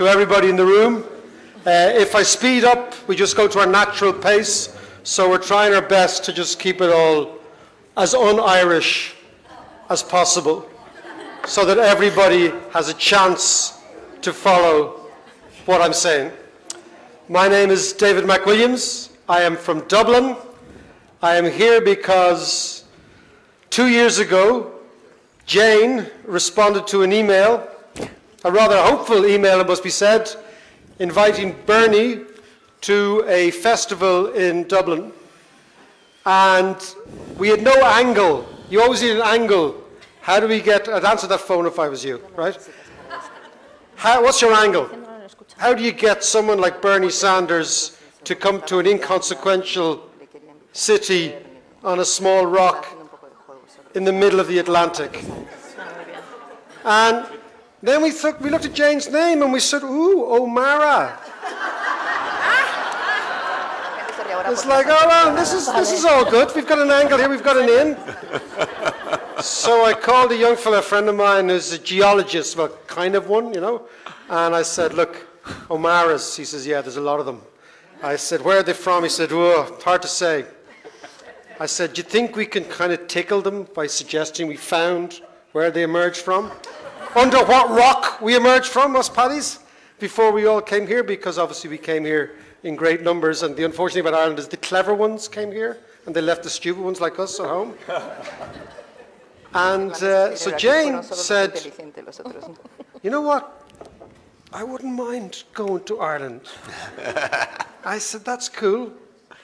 to everybody in the room. Uh, if I speed up, we just go to our natural pace. So we're trying our best to just keep it all as un-Irish as possible so that everybody has a chance to follow what I'm saying. My name is David McWilliams. I am from Dublin. I am here because two years ago, Jane responded to an email, a rather hopeful email, it must be said, inviting Bernie to a festival in Dublin. And we had no angle. You always need an angle. How do we get, I'd answer that phone if I was you, right? How, what's your angle? How do you get someone like Bernie Sanders to come to an inconsequential city on a small rock in the middle of the Atlantic? And then we, we looked at Jane's name and we said, ooh, O'Meara. It's like, oh, well, this is, this is all good. We've got an angle here, we've got an in. So I called a young fellow, a friend of mine, who's a geologist, well, kind of one, you know. And I said, look, O'Meara's. He says, yeah, there's a lot of them. I said, where are they from? He said, oh, hard to say. I said, do you think we can kind of tickle them by suggesting we found where they emerged from? Under what rock we emerged from, us paddies, before we all came here, because obviously we came here in great numbers, and the unfortunate about Ireland is the clever ones came here, and they left the stupid ones like us at home. And uh, so Jane said, you know what? I wouldn't mind going to Ireland. I said, that's cool.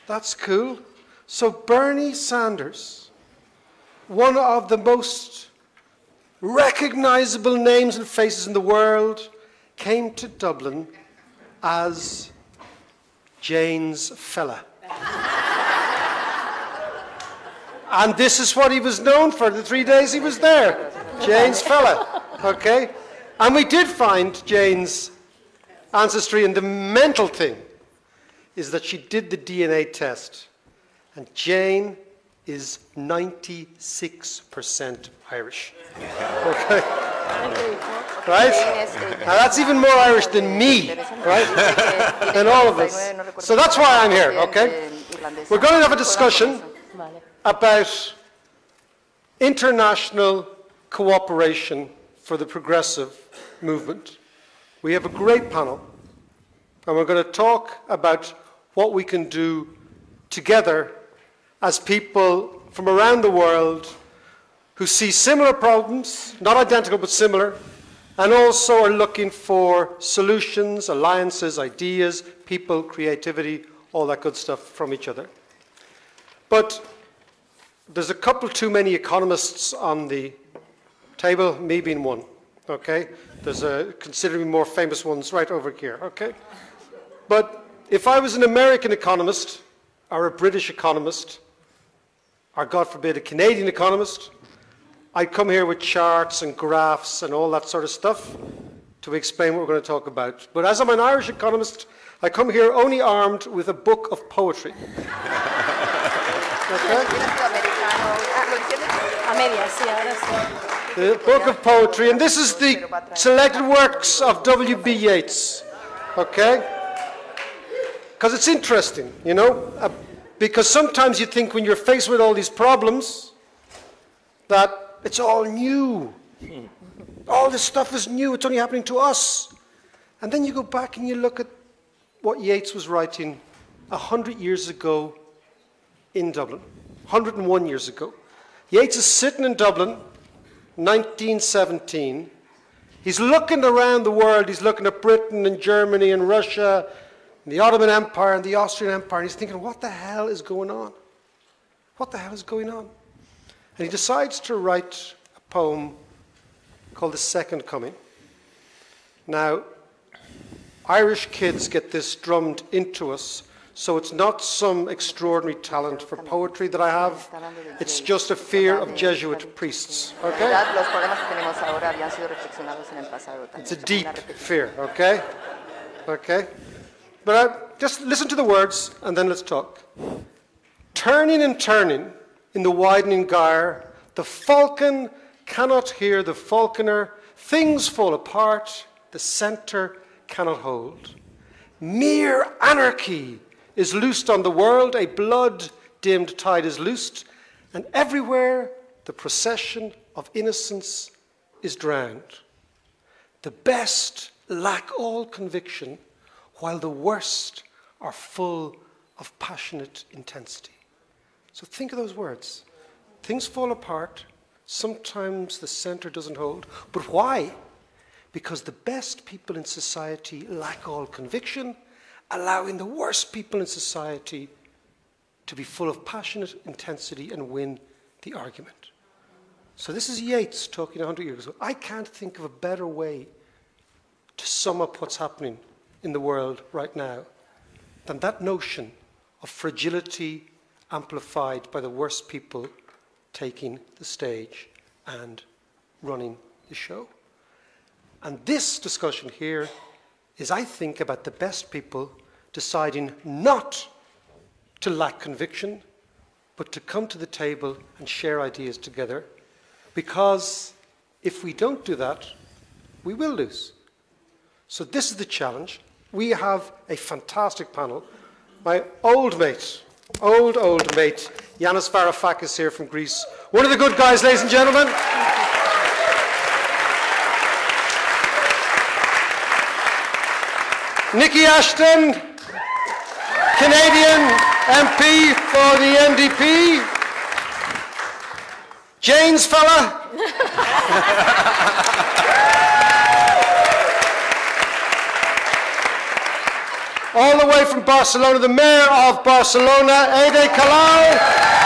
That's cool. So Bernie Sanders, one of the most recognizable names and faces in the world, came to Dublin as Jane's fella. and this is what he was known for the three days he was there. Jane's fella. Okay? And we did find Jane's ancestry, and the mental thing is that she did the DNA test, and Jane is 96% Irish. Okay? Right? Now that's even more Irish than me, right? than all of us. So that's why I'm here, okay? We're going to have a discussion about international cooperation for the progressive movement. We have a great panel, and we're going to talk about what we can do together as people from around the world who see similar problems, not identical but similar, and also are looking for solutions, alliances, ideas, people, creativity, all that good stuff from each other. But there's a couple too many economists on the table, me being one. Okay? There's a considerably more famous ones right over here. Okay? But if I was an American economist, or a British economist, or God forbid, a Canadian economist, I'd come here with charts and graphs and all that sort of stuff to explain what we're going to talk about. But as I'm an Irish economist, I come here only armed with a book of poetry. the book of poetry, and this is the selected works of W.B. Yeats. Okay? Because it's interesting, you know? Because sometimes you think when you're faced with all these problems that it's all new. All this stuff is new. It's only happening to us. And then you go back and you look at what Yeats was writing 100 years ago in Dublin, 101 years ago. Yeats is sitting in Dublin, 1917. He's looking around the world. He's looking at Britain and Germany and Russia, and the Ottoman Empire and the Austrian Empire. And he's thinking, what the hell is going on? What the hell is going on? And he decides to write a poem called The Second Coming. Now, Irish kids get this drummed into us, so it's not some extraordinary talent for poetry that I have. It's just a fear of Jesuit priests, okay? It's a deep fear, okay? Okay? But I, just listen to the words and then let's talk. Turning and turning, in the widening gyre. The falcon cannot hear the falconer. Things fall apart. The centre cannot hold. Mere anarchy is loosed on the world, a blood dimmed tide is loosed, and everywhere the procession of innocence is drowned. The best lack all conviction, while the worst are full of passionate intensity. So think of those words. Things fall apart. Sometimes the center doesn't hold. But why? Because the best people in society lack all conviction, allowing the worst people in society to be full of passionate intensity and win the argument. So this is Yeats talking 100 years ago. I can't think of a better way to sum up what's happening in the world right now than that notion of fragility amplified by the worst people taking the stage and running the show. And this discussion here is, I think, about the best people deciding not to lack conviction, but to come to the table and share ideas together. Because if we don't do that, we will lose. So, this is the challenge. We have a fantastic panel. My old mate, old, old mate, Yanis Varoufakis here from Greece. One of the good guys, ladies and gentlemen. Niki Ashton, Canadian MP for the NDP. Jane's fella. All the way from Barcelona, the mayor of Barcelona, Ada Colau.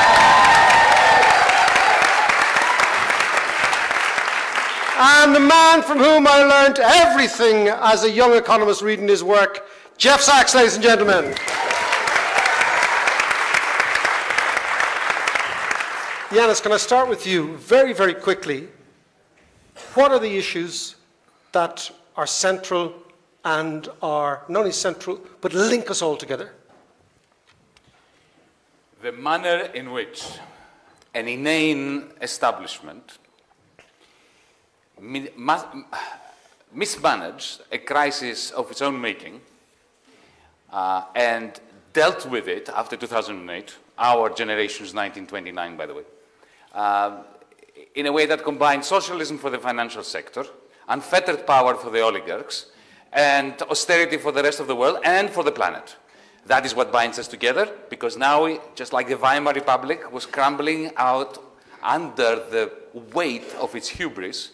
And the man from whom I learned everything as a young economist reading his work, Jeff Sachs, ladies and gentlemen. Yanis, can I start with you very, very quickly? What are the issues that are central and are not only central, but link us all together? The manner in which an inane establishment mismanaged a crisis of its own making uh, and dealt with it after 2008, our generation's 1929, by the way, uh, in a way that combined socialism for the financial sector, unfettered power for the oligarchs, and austerity for the rest of the world and for the planet. That is what binds us together, because now, we, just like the Weimar Republic was crumbling out under the weight of its hubris,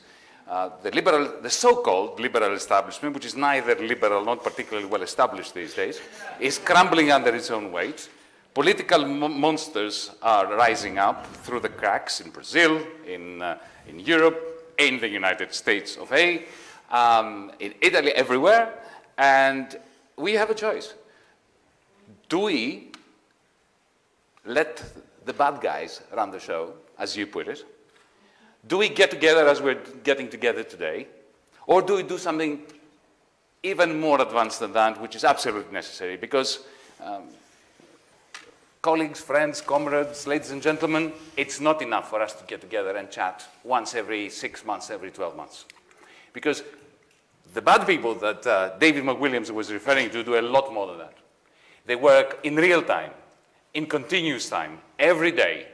uh, the liberal, the so-called liberal establishment, which is neither liberal nor particularly well established these days, is crumbling under its own weight. Political mo monsters are rising up through the cracks in Brazil, in, uh, in Europe, in the United States of A, um, in Italy, everywhere, and we have a choice. Do we let the bad guys run the show, as you put it? Do we get together as we're getting together today? Or do we do something even more advanced than that, which is absolutely necessary? Because, um, colleagues, friends, comrades, ladies and gentlemen, it's not enough for us to get together and chat once every six months, every 12 months. Because the bad people that uh, David McWilliams was referring to do a lot more than that. They work in real time, in continuous time, every day.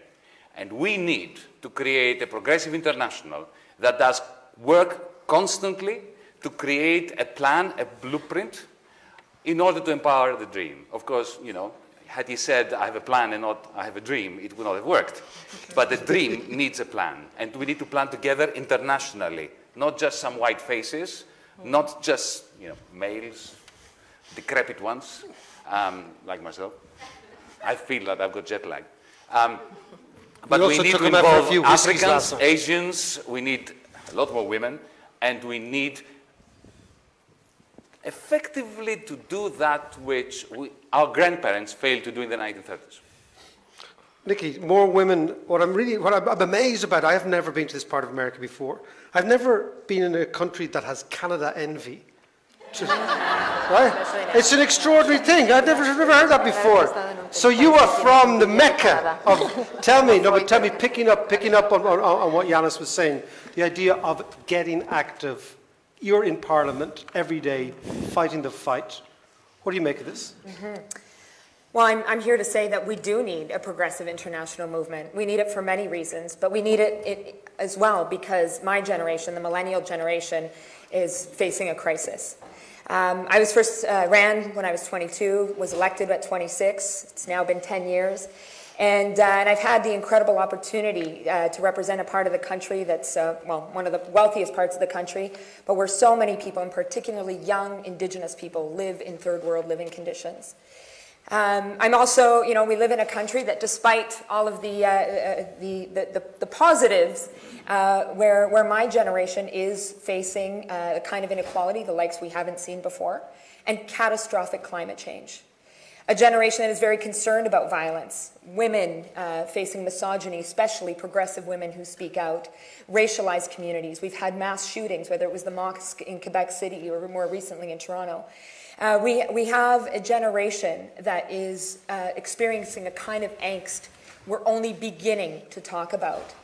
And we need to create a progressive international that does work constantly to create a plan, a blueprint, in order to empower the dream. Of course, you know, had he said, I have a plan and not I have a dream, it would not have worked. But the dream needs a plan. And we need to plan together internationally not just some white faces, not just you know, males, decrepit ones, um, like myself. I feel that I've got jet lag. Um, but we, we need to involve Africans, Asians, we need a lot more women, and we need effectively to do that which we, our grandparents failed to do in the 1930s. Niki, more women. What I'm really, what I'm, I'm, amazed about, I have never been to this part of America before. I've never been in a country that has Canada envy. right? It's an extraordinary thing. I've never, never heard that before. So you are from the Mecca of, tell me, no, but tell me, picking up, picking up on, on, on what Yanis was saying, the idea of getting active You're in Parliament every day fighting the fight. What do you make of this? Mm-hmm. Well, I'm, I'm here to say that we do need a progressive international movement. We need it for many reasons, but we need it, it as well because my generation, the millennial generation, is facing a crisis. Um, I was first uh, ran when I was 22, was elected at 26. It's now been 10 years. And, uh, and I've had the incredible opportunity uh, to represent a part of the country that's, uh, well, one of the wealthiest parts of the country, but where so many people, and particularly young Indigenous people, live in third world living conditions. Um, I'm also, you know, we live in a country that despite all of the, uh, uh, the, the, the, the, positives, uh, where, where my generation is facing uh, a kind of inequality, the likes we haven't seen before, and catastrophic climate change. A generation that is very concerned about violence, women uh, facing misogyny, especially progressive women who speak out, racialized communities. We've had mass shootings, whether it was the mosque in Quebec City or more recently in Toronto. Uh, we, we have a generation that is uh, experiencing a kind of angst we're only beginning to talk about.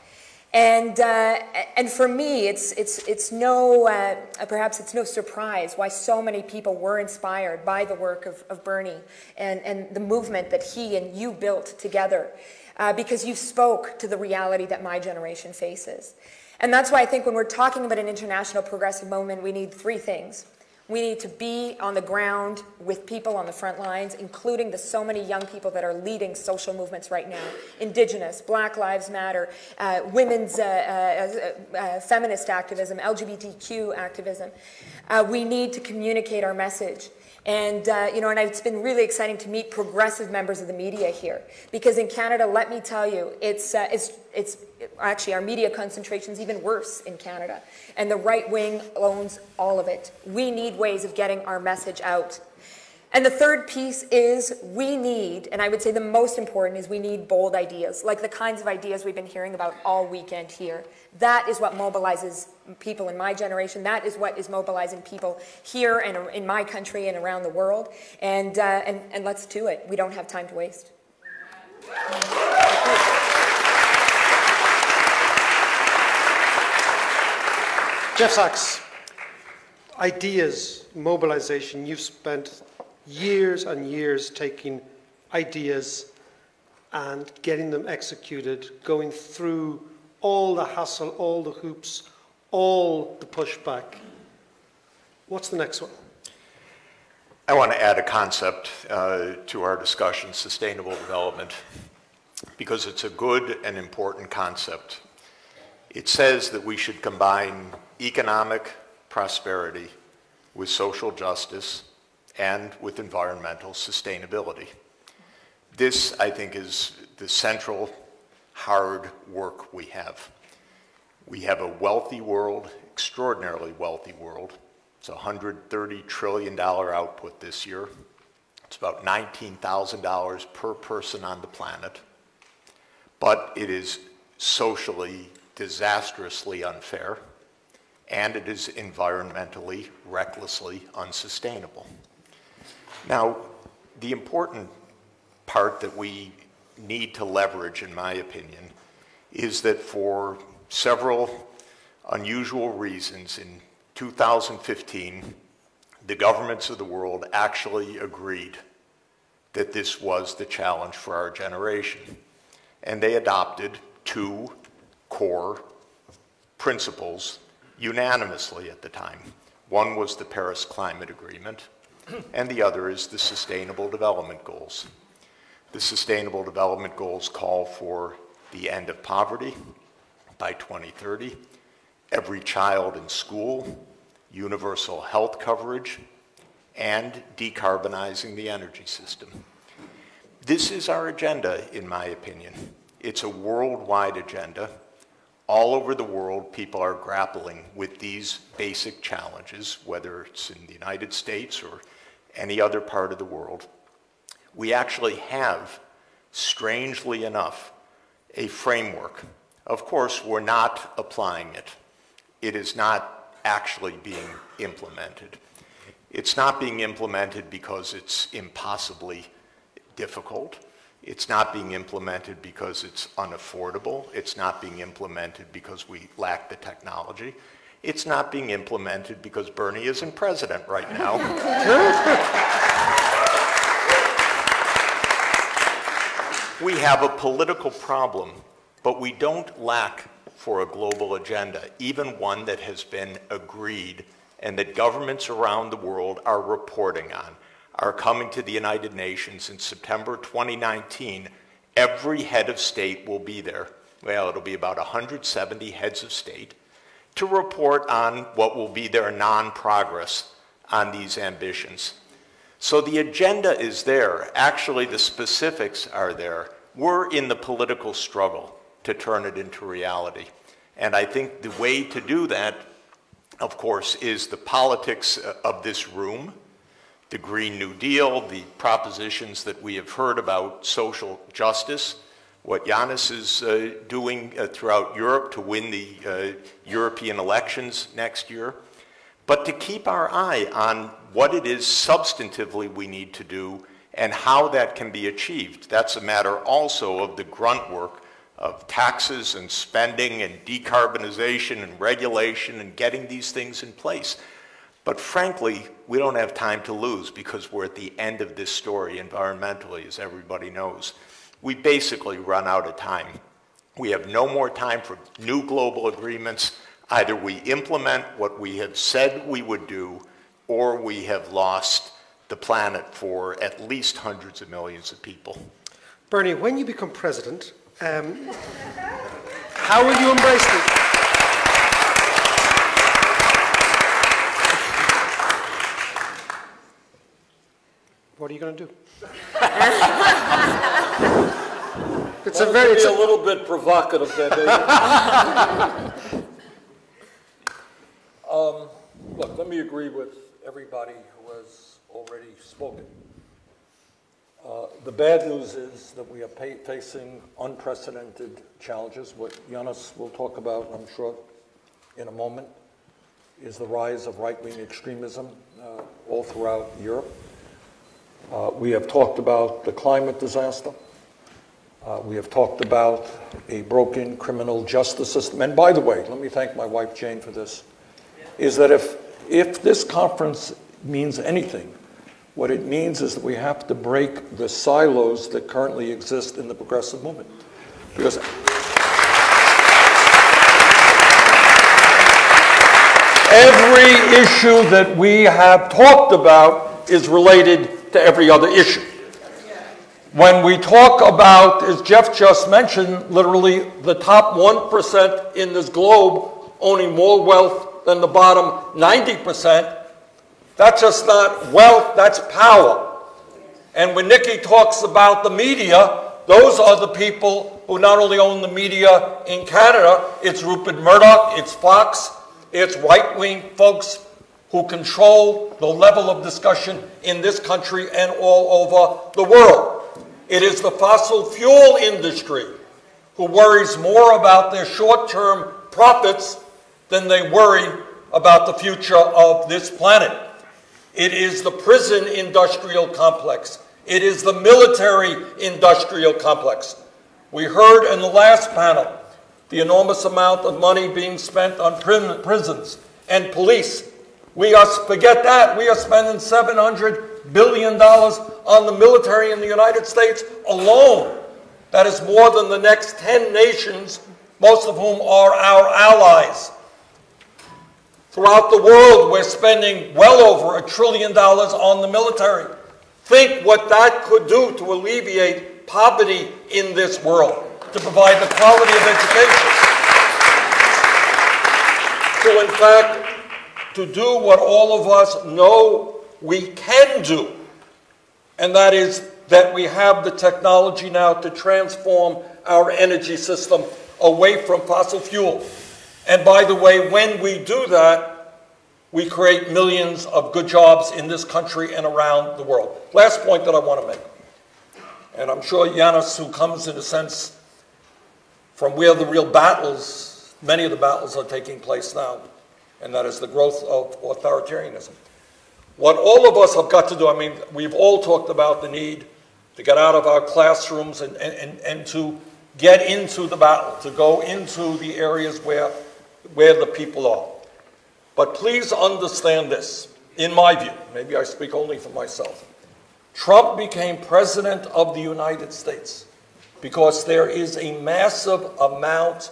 And, uh, and for me, it's, it's, it's no, uh, perhaps it's no surprise why so many people were inspired by the work of, of Bernie and, and the movement that he and you built together, uh, because you spoke to the reality that my generation faces. And that's why I think when we're talking about an international progressive moment, we need three things. We need to be on the ground with people on the front lines, including the so many young people that are leading social movements right now. Indigenous, Black Lives Matter, uh, women's uh, uh, uh feminist activism, LGBTQ activism. Uh, we need to communicate our message. And, uh, you know, and it's been really exciting to meet progressive members of the media here. Because in Canada, let me tell you, it's, uh, it's, it's actually our media concentration is even worse in Canada. And the right wing owns all of it. We need ways of getting our message out. And the third piece is we need, and I would say the most important is we need bold ideas, like the kinds of ideas we've been hearing about all weekend here. That is what mobilizes people in my generation. That is what is mobilizing people here and in my country and around the world. And, uh, and, and let's do it. We don't have time to waste. Jeff Sachs, ideas, mobilization. You've spent years and years taking ideas and getting them executed, going through all the hassle, all the hoops, all the pushback. What's the next one? I want to add a concept uh, to our discussion, sustainable development, because it's a good and important concept. It says that we should combine economic prosperity with social justice and with environmental sustainability. This, I think, is the central hard work we have. We have a wealthy world, extraordinarily wealthy world. It's a $130 trillion output this year. It's about $19,000 per person on the planet. But it is socially disastrously unfair, and it is environmentally recklessly unsustainable. Now, the important part that we need to leverage, in my opinion, is that for several unusual reasons in 2015, the governments of the world actually agreed that this was the challenge for our generation. And they adopted two core principles unanimously at the time. One was the Paris Climate Agreement, and the other is the Sustainable Development Goals. The Sustainable Development Goals call for the end of poverty by 2030, every child in school, universal health coverage, and decarbonizing the energy system. This is our agenda, in my opinion. It's a worldwide agenda. All over the world, people are grappling with these basic challenges, whether it's in the United States or any other part of the world we actually have, strangely enough, a framework. Of course, we're not applying it. It is not actually being implemented. It's not being implemented because it's impossibly difficult. It's not being implemented because it's unaffordable. It's not being implemented because we lack the technology. It's not being implemented because Bernie isn't president right now. we have a political problem, but we don't lack for a global agenda, even one that has been agreed and that governments around the world are reporting on, are coming to the United Nations in September 2019. Every head of state will be there. Well, it'll be about 170 heads of state to report on what will be their non-progress on these ambitions. So the agenda is there. Actually, the specifics are there. We're in the political struggle to turn it into reality. And I think the way to do that of course, is the politics uh, of this room, the Green New Deal, the propositions that we have heard about social justice, what Yanis is uh, doing uh, throughout Europe to win the uh, European elections next year, but to keep our eye on what it is substantively we need to do and how that can be achieved. That's a matter also of the grunt work of taxes and spending and decarbonization and regulation and getting these things in place. But frankly, we don't have time to lose because we're at the end of this story environmentally, as everybody knows. We basically run out of time. We have no more time for new global agreements. Either we implement what we have said we would do, or we have lost the planet for at least hundreds of millions of people. Bernie, when you become president, um, how will you embrace this? What are you going to do? it's well, a very it's a, a little bit provocative there, um, look, let me agree with everybody who has already spoken. Uh, the bad news is that we are facing unprecedented challenges. What Yanis will talk about, I'm sure, in a moment, is the rise of right-wing extremism uh, all throughout Europe. Uh, we have talked about the climate disaster. Uh, we have talked about a broken criminal justice system. And by the way, let me thank my wife Jane for this, is that if, if this conference means anything, what it means is that we have to break the silos that currently exist in the progressive movement. Because every issue that we have talked about is related to every other issue. When we talk about, as Jeff just mentioned, literally the top 1% in this globe owning more wealth than the bottom 90%, that's just not wealth, that's power. And when Niki talks about the media, those are the people who not only own the media in Canada, it's Rupert Murdoch, it's Fox, it's right wing folks who control the level of discussion in this country and all over the world. It is the fossil fuel industry who worries more about their short term profits than they worry about the future of this planet. It is the prison industrial complex. It is the military industrial complex. We heard in the last panel the enormous amount of money being spent on prisons and police. We are, forget that, we are spending $700 billion on the military in the United States alone. That is more than the next 10 nations, most of whom are our allies. Throughout the world, we're spending well over a trillion dollars on the military. Think what that could do to alleviate poverty in this world, to provide the quality of education. To, in fact, to do what all of us know we can do, and that is that we have the technology now to transform our energy system away from fossil fuel. And by the way, when we do that, we create millions of good jobs in this country and around the world. Last point that I want to make, and I'm sure Yanis, who comes in a sense from where the real battles, many of the battles are taking place now, and that is the growth of authoritarianism. What all of us have got to do, I mean, we've all talked about the need to get out of our classrooms and, and, and to get into the battle, to go into the areas where where the people are. But please understand this, in my view, maybe I speak only for myself. Trump became president of the United States because there is a massive amount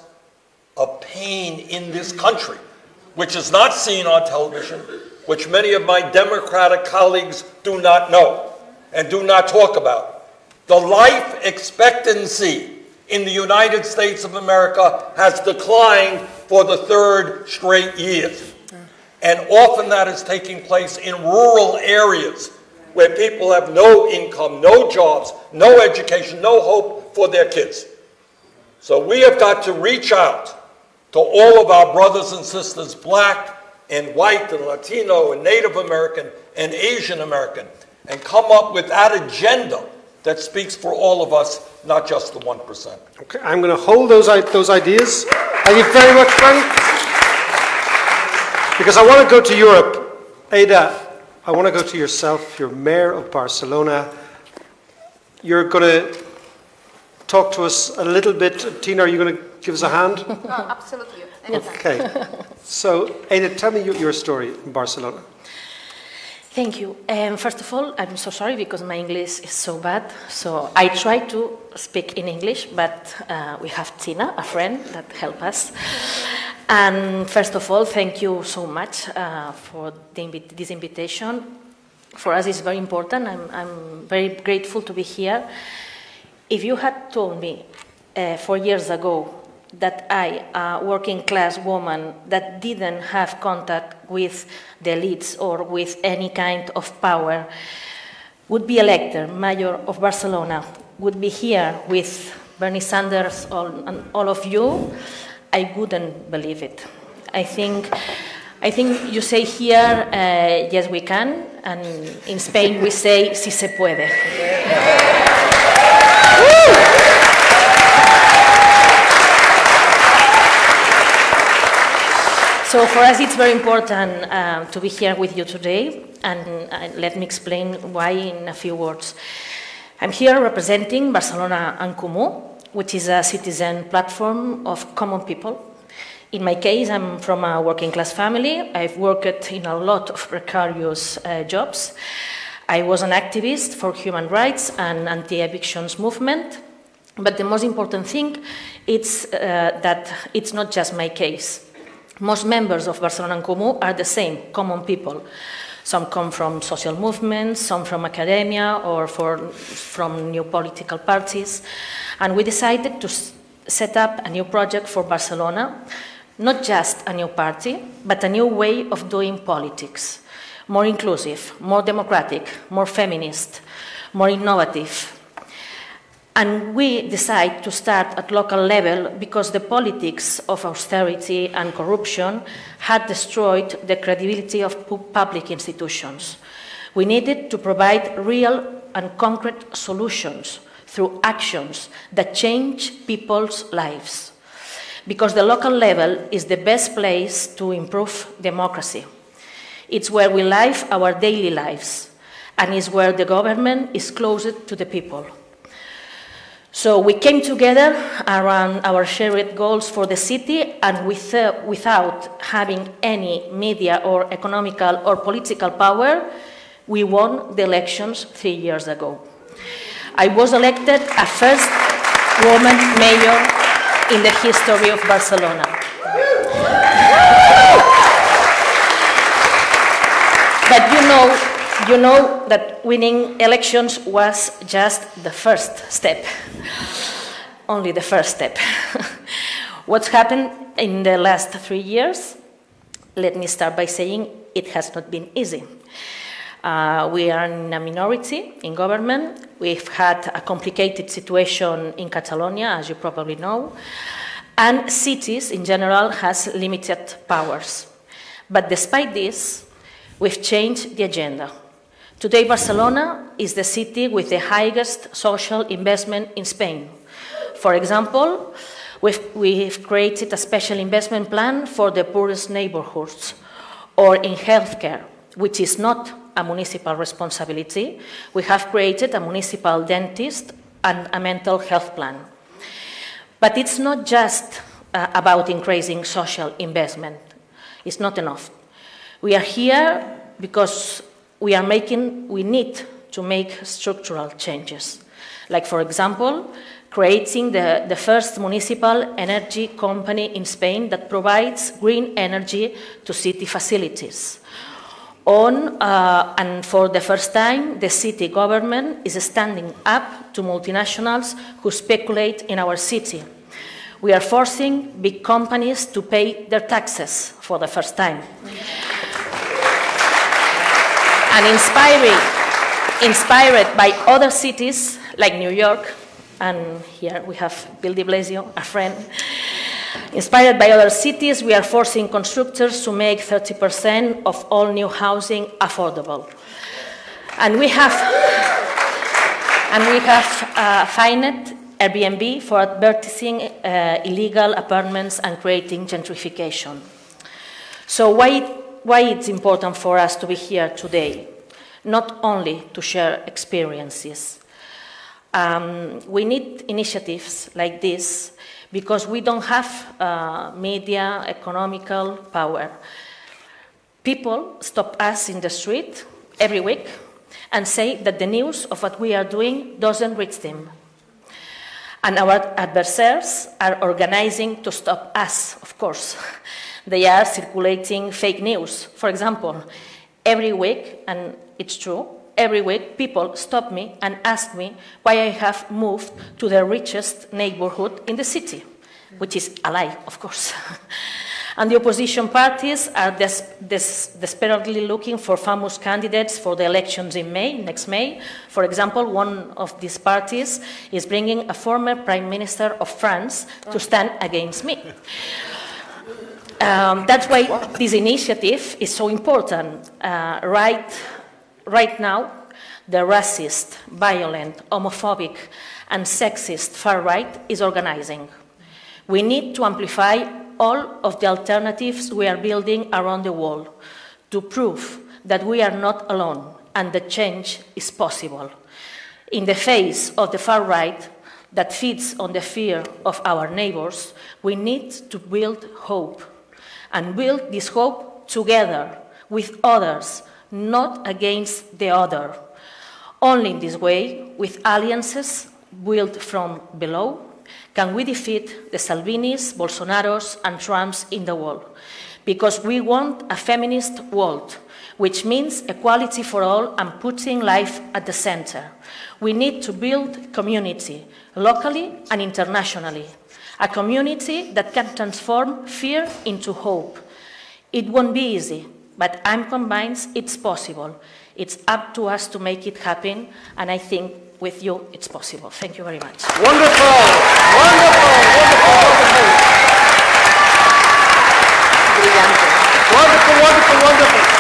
of pain in this country, which is not seen on television, which many of my Democratic colleagues do not know and do not talk about. The life expectancy in the United States of America has declined for the third straight year. And often that is taking place in rural areas where people have no income, no jobs, no education, no hope for their kids. So we have got to reach out to all of our brothers and sisters, black and white and Latino and Native American and Asian American, and come up with that agenda that speaks for all of us, not just the 1%. Okay, I'm going to hold those, those ideas. Thank you very much, Frank. Because I want to go to Europe. Ada, I want to go to yourself. You're mayor of Barcelona. You're going to talk to us a little bit. Tina, are you going to give us a hand? Oh, absolutely. Anytime. Okay. So, Ada, tell me your, your story in Barcelona. Thank you. Um, first of all, I'm so sorry because my English is so bad. So I try to speak in English, but uh, we have Tina, a friend, that help us. And first of all, thank you so much uh, for invi this invitation. For us, it's very important. I'm, I'm, very grateful to be here. If you had told me uh, four years ago that I, a working class woman that didn't have contact with the elites or with any kind of power, would be elected mayor of Barcelona, would be here with Bernie Sanders all, and all of you, I wouldn't believe it. I think, I think you say here, uh, yes, we can, and in Spain we say, si se puede. So for us, it's very important uh, to be here with you today, and uh, let me explain why in a few words. I'm here representing Barcelona en Comú, which is a citizen platform of common people. In my case, I'm from a working class family. I've worked in a lot of precarious uh, jobs. I was an activist for human rights and anti-evictions movement. But the most important thing is uh, that it's not just my case. Most members of Barcelona en Comú are the same, common people. Some come from social movements, some from academia or for, from new political parties. And we decided to set up a new project for Barcelona, not just a new party, but a new way of doing politics. More inclusive, more democratic, more feminist, more innovative, and we decide to start at local level because the politics of austerity and corruption had destroyed the credibility of public institutions. We needed to provide real and concrete solutions through actions that change people's lives. Because the local level is the best place to improve democracy. It's where we live our daily lives, and is where the government is closest to the people. So we came together around our shared goals for the city and with, uh, without having any media or economical or political power, we won the elections three years ago. I was elected a first woman mayor in the history of Barcelona. but you know, you know that winning elections was just the first step, only the first step. What's happened in the last three years? Let me start by saying it has not been easy. Uh, we are in a minority in government. We've had a complicated situation in Catalonia, as you probably know, and cities in general has limited powers. But despite this, we've changed the agenda. Today, Barcelona is the city with the highest social investment in Spain. For example, we've, we've created a special investment plan for the poorest neighborhoods, or in healthcare, which is not a municipal responsibility. We have created a municipal dentist and a mental health plan. But it's not just uh, about increasing social investment. It's not enough. We are here because we are making, we need to make structural changes. Like, for example, creating the, the first municipal energy company in Spain that provides green energy to city facilities. On, uh, and for the first time, the city government is standing up to multinationals who speculate in our city. We are forcing big companies to pay their taxes for the first time. And inspiring, inspired by other cities like New York, and here we have Bill de Blasio, a friend. Inspired by other cities, we are forcing constructors to make 30% of all new housing affordable. And we have, and we have uh, fined Airbnb for advertising uh, illegal apartments and creating gentrification. So why, why it's important for us to be here today? Not only to share experiences, um, we need initiatives like this because we don't have uh, media, economical power. People stop us in the street every week and say that the news of what we are doing doesn't reach them. And our adversaries are organizing to stop us, of course. they are circulating fake news. For example, every week, and it's true, every week people stop me and ask me why I have moved to the richest neighborhood in the city, which is a lie, of course. and the opposition parties are des des desperately looking for famous candidates for the elections in May, next May. For example, one of these parties is bringing a former Prime Minister of France to stand against me. Um, that's why this initiative is so important. Uh, right right now, the racist, violent, homophobic, and sexist far right is organizing. We need to amplify all of the alternatives we are building around the world to prove that we are not alone and that change is possible. In the face of the far right that feeds on the fear of our neighbors, we need to build hope and build this hope together with others not against the other. Only in this way, with alliances built from below, can we defeat the Salvinis, Bolsonaros, and Trumps in the world. Because we want a feminist world, which means equality for all and putting life at the center. We need to build community, locally and internationally, a community that can transform fear into hope. It won't be easy, but I'm convinced it's possible. It's up to us to make it happen, and I think with you it's possible. Thank you very much. Wonderful! Wonderful! Wonderful! Wonderful, wonderful, wonderful!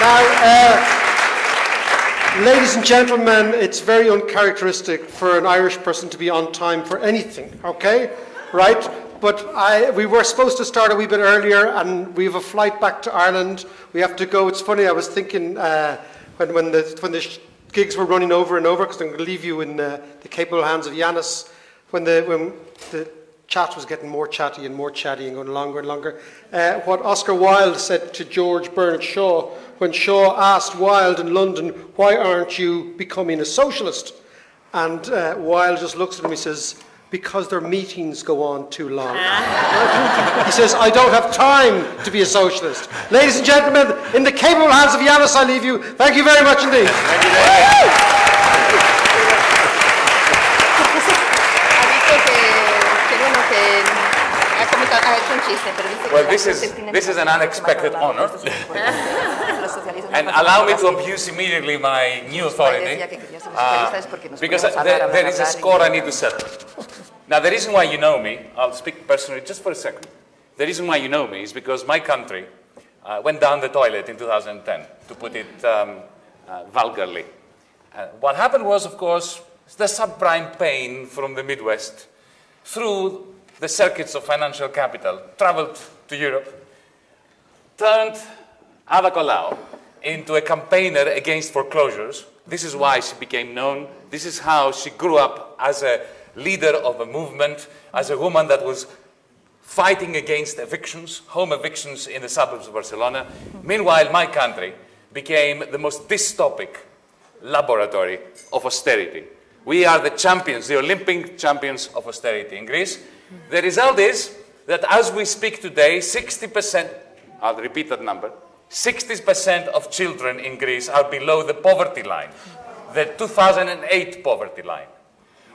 Now, uh, Ladies and gentlemen, it's very uncharacteristic for an Irish person to be on time for anything, okay? Right? But I, we were supposed to start a wee bit earlier, and we have a flight back to Ireland. We have to go. It's funny, I was thinking uh, when, when, the, when the gigs were running over and over, because I'm going to leave you in the capable hands of Yanis, when the, when the chat was getting more chatty and more chatty and going longer and longer. Uh, what Oscar Wilde said to George Bernard Shaw when Shaw asked Wilde in London, Why aren't you becoming a socialist? And uh, Wilde just looks at him and says, Because their meetings go on too long. he says, I don't have time to be a socialist. Ladies and gentlemen, in the capable hands of Yanis, I leave you. Thank you very much indeed. Well, this is, this is an unexpected honor. and allow me to abuse immediately my new authority. Uh, because there, there is a score I need to settle. Now, the reason why you know me, I'll speak personally just for a second. The reason why you know me is because my country uh, went down the toilet in 2010, to put it um, uh, vulgarly. Uh, what happened was, of course, the subprime pain from the Midwest through the circuits of financial capital, traveled to Europe, turned Ada Colau into a campaigner against foreclosures. This is why she became known. This is how she grew up as a leader of a movement, as a woman that was fighting against evictions, home evictions in the suburbs of Barcelona. Meanwhile, my country became the most dystopic laboratory of austerity. We are the champions, the Olympic champions of austerity in Greece. The result is that as we speak today, 60%, I'll repeat that number, 60% of children in Greece are below the poverty line, the 2008 poverty line.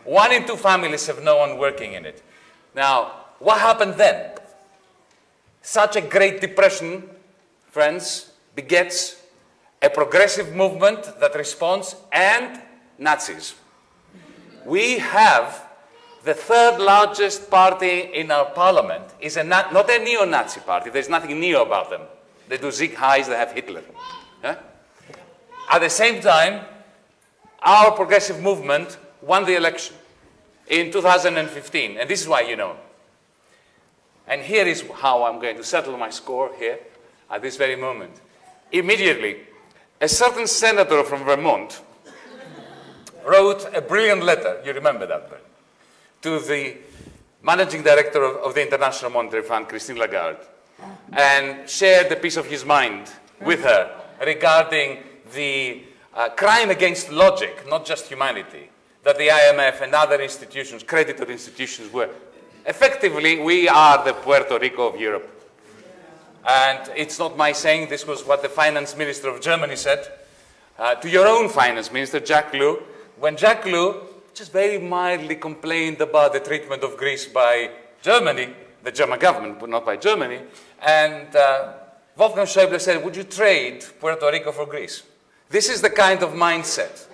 One in two families have no one working in it. Now, what happened then? Such a Great Depression, friends, begets a progressive movement that responds and Nazis. We have the third largest party in our parliament is a not a neo-Nazi party. There's nothing neo about them. They do Sieg Heils, they have Hitler. Yeah? At the same time, our progressive movement won the election in 2015, and this is why you know. And here is how I'm going to settle my score here at this very moment. Immediately, a certain senator from Vermont wrote a brilliant letter, you remember that, Bert, to the managing director of, of, the International Monetary Fund, Christine Lagarde, and shared a piece of his mind with her regarding the uh, crime against logic, not just humanity, that the IMF and other institutions, creditor institutions, were. Effectively, we are the Puerto Rico of Europe. And it's not my saying, this was what the finance minister of Germany said uh, to your own finance minister, Jack Lew, when Jack Lew just very mildly complained about the treatment of Greece by Germany, the German government, but not by Germany, and uh, Wolfgang Schäuble said, would you trade Puerto Rico for Greece? This is the kind of mindset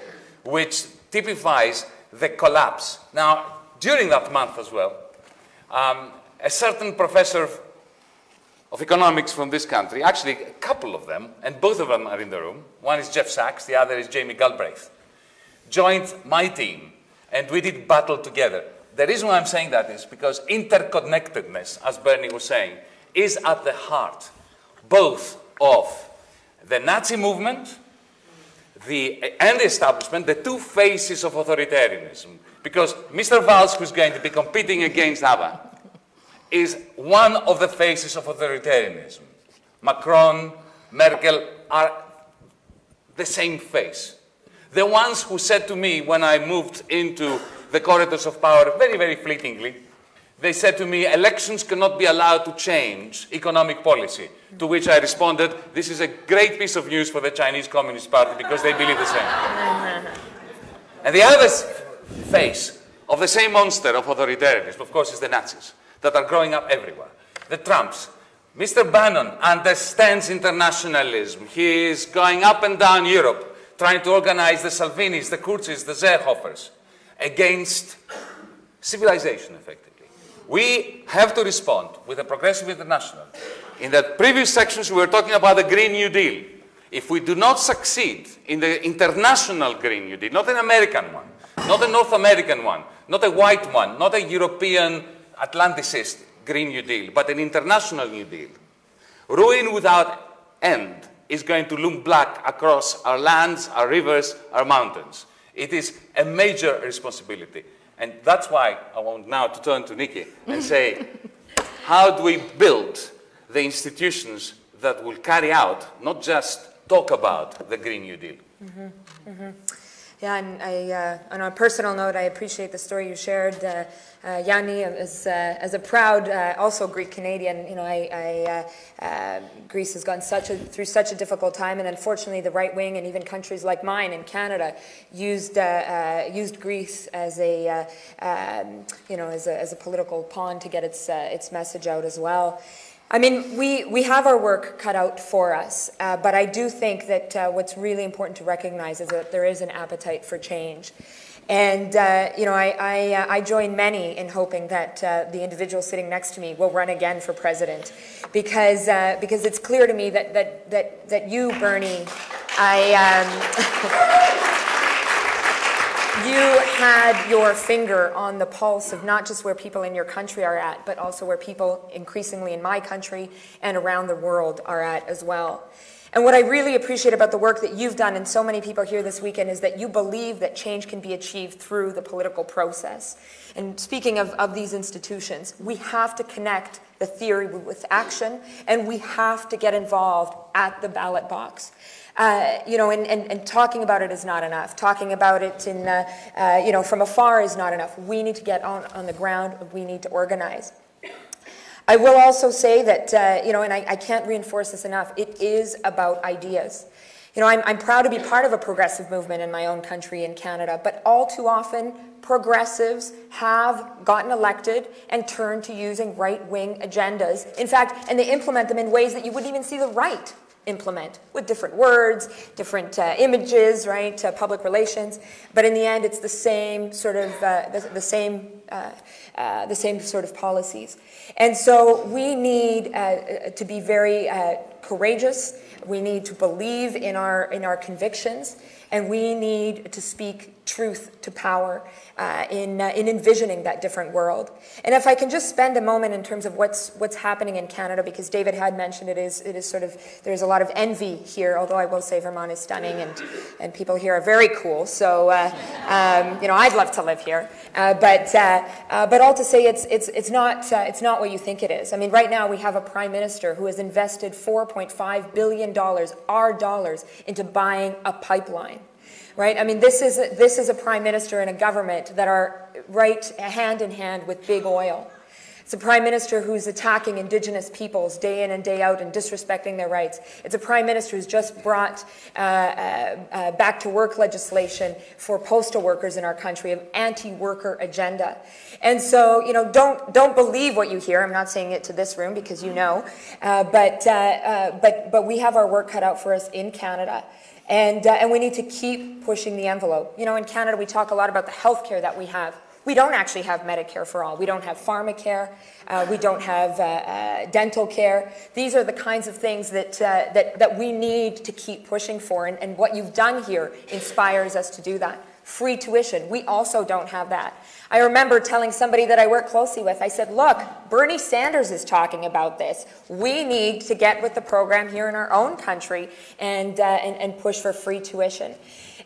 which typifies the collapse. Now, during that month as well, um, a certain professor of economics from this country, actually a couple of them, and both of them are in the room. One is Jeff Sachs, the other is Jamie Galbraith, joined my team, and we did battle together. The reason why I'm saying that is because interconnectedness, as Bernie was saying, is at the heart both of the Nazi movement the, and the establishment, the two faces of authoritarianism. Because Mr. Valls, who's going to be competing against Ada, is one of the faces of authoritarianism. Macron, Merkel are the same face. The ones who said to me when I moved into the corridors of power, very, very fleetingly, they said to me, elections cannot be allowed to change economic policy. To which I responded, this is a great piece of news for the Chinese Communist Party because they believe the same. and the other face of the same monster of authoritarianism, of course, is the Nazis that are growing up everywhere. The Trumps. Mr. Bannon understands internationalism. He is going up and down Europe trying to organize the Salvinis, the Kurzis, the Seehofers against civilization, effectively. We have to respond with a progressive international. In the previous sections, we were talking about the Green New Deal. If we do not succeed in the international Green New Deal, not an American one, not a North American one, not a white one, not a European Atlanticist Green New Deal, but an international New Deal, ruin without end is going to loom black across our lands, our rivers, our mountains. It is a major responsibility. And that's why I want now to turn to Niki and say, how do we build the institutions that will carry out, not just talk about the Green New Deal? Mm -hmm. Mm -hmm. Yeah, and I, uh, on a personal note, I appreciate the story you shared, uh, uh, Yanni, as, uh, as a proud, uh, also Greek Canadian. You know, I, I uh, Greece has gone such a, through such a difficult time, and unfortunately, the right wing and even countries like mine in Canada used used Greece as a um, you know as a, as a political pawn to get its its message out as well. I mean, we, we have our work cut out for us, uh, but I do think that uh, what's really important to recognize is that there is an appetite for change. And, uh, you know, I, I, uh, I, join many in hoping that uh, the individual sitting next to me will run again for president because, uh, because it's clear to me that, that, that, that you, Bernie, I. Um, you had your finger on the pulse of not just where people in your country are at, but also where people increasingly in my country and around the world are at as well. And what I really appreciate about the work that you've done and so many people here this weekend is that you believe that change can be achieved through the political process. And speaking of, of these institutions, we have to connect the theory with action and we have to get involved at the ballot box. Uh, you know, and, and, and, talking about it is not enough. Talking about it in, uh, uh, you know, from afar is not enough. We need to get on, on the ground. We need to organize. I will also say that, uh, you know, and I, I, can't reinforce this enough, it is about ideas. You know, I'm, I'm proud to be part of a progressive movement in my own country in Canada, but all too often, progressives have gotten elected and turned to using right-wing agendas. In fact, and they implement them in ways that you wouldn't even see the right implement with different words, different uh, images, right, uh, public relations. But in the end, it's the same sort of, uh, the, the, same, uh, uh, the same sort of policies. And so we need uh, to be very courageous. We need to believe in our, in our convictions. And we need to speak truth to power uh, in, uh, in envisioning that different world. And if I can just spend a moment in terms of what's, what's happening in Canada, because David had mentioned it is, it is sort of, there's a lot of envy here, although I will say Vermont is stunning and, and people here are very cool. So, uh, um, you know, I'd love to live here. Uh, but, uh, uh, but all to say it's, it's, it's, not, it's not what you think it is. I mean, right now we have a prime minister who has invested $4.5 billion, our dollars, into buying a pipeline right? I mean, this is, a, this is a prime minister and a government that are right hand in hand with big oil. It's a prime minister who's attacking indigenous peoples day in and day out and disrespecting their rights. It's a prime minister who's just brought uh, uh, uh, back to work legislation for postal workers in our country, an anti-worker agenda. And so, you know, don't, don't believe what you hear. I'm not saying it to this room because you know, uh, but, uh, uh, but, but we have our work cut out for us in Canada. And, and we need to keep pushing the envelope. You know, in Canada, we talk a lot about the health care that we have. We don't actually have Medicare for all. We don't have pharmacare. Uh, we don't have uh, uh, dental care. These are the kinds of things that, uh, that, that we need to keep pushing for. And, and what you've done here inspires us to do that. Free tuition. We also don't have that. I remember telling somebody that I work closely with, I said, look, Bernie Sanders is talking about this. We need to get with the program here in our own country and, uh, and, and, push for free tuition.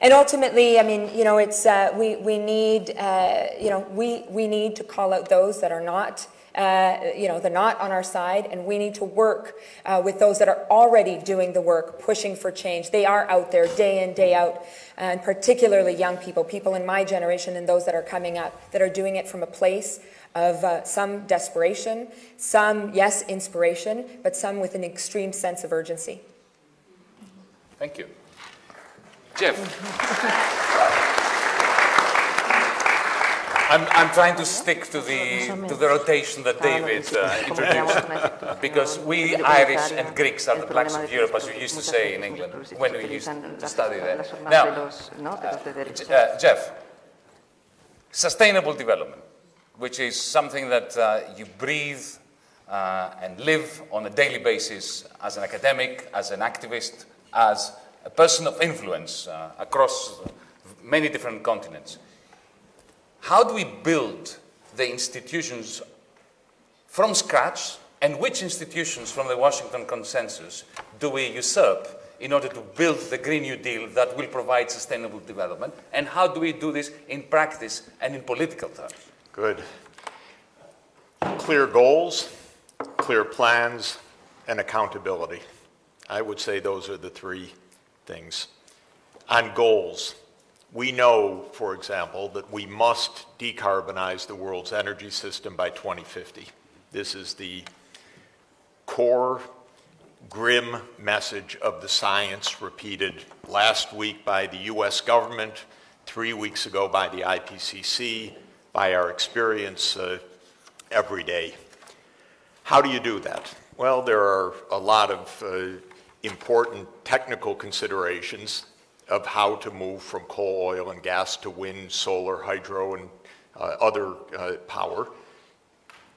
And ultimately, I mean, you know, it's, uh, we, we need, uh, you know, we, we need to call out those that are not uh, you know, they're not on our side, and we need to work uh, with those that are already doing the work, pushing for change. They are out there day in, day out, and particularly young people, people in my generation and those that are coming up, that are doing it from a place of uh, some desperation, some, yes, inspiration, but some with an extreme sense of urgency. Thank you. Jeff. I'm, I'm trying to stick to the, to the rotation that David uh, introduced, because we Irish and Greeks are the blacks of Europe, as we used to say in England when we used to study there. Now, uh, uh, Jeff, sustainable development, which is something that uh, you breathe uh, and live on a daily basis as an academic, as an activist, as a person of influence uh, across many different continents. How do we build the institutions from scratch and which institutions from the Washington Consensus do we usurp in order to build the Green New Deal that will provide sustainable development? And how do we do this in practice and in political terms? Good. Clear goals, clear plans, and accountability. I would say those are the three things. On goals, we know, for example, that we must decarbonize the world's energy system by 2050. This is the core, grim message of the science repeated last week by the US government, three weeks ago by the IPCC, by our experience uh, every day. How do you do that? Well, there are a lot of uh, important technical considerations of how to move from coal, oil, and gas to wind, solar, hydro, and uh, other uh, power.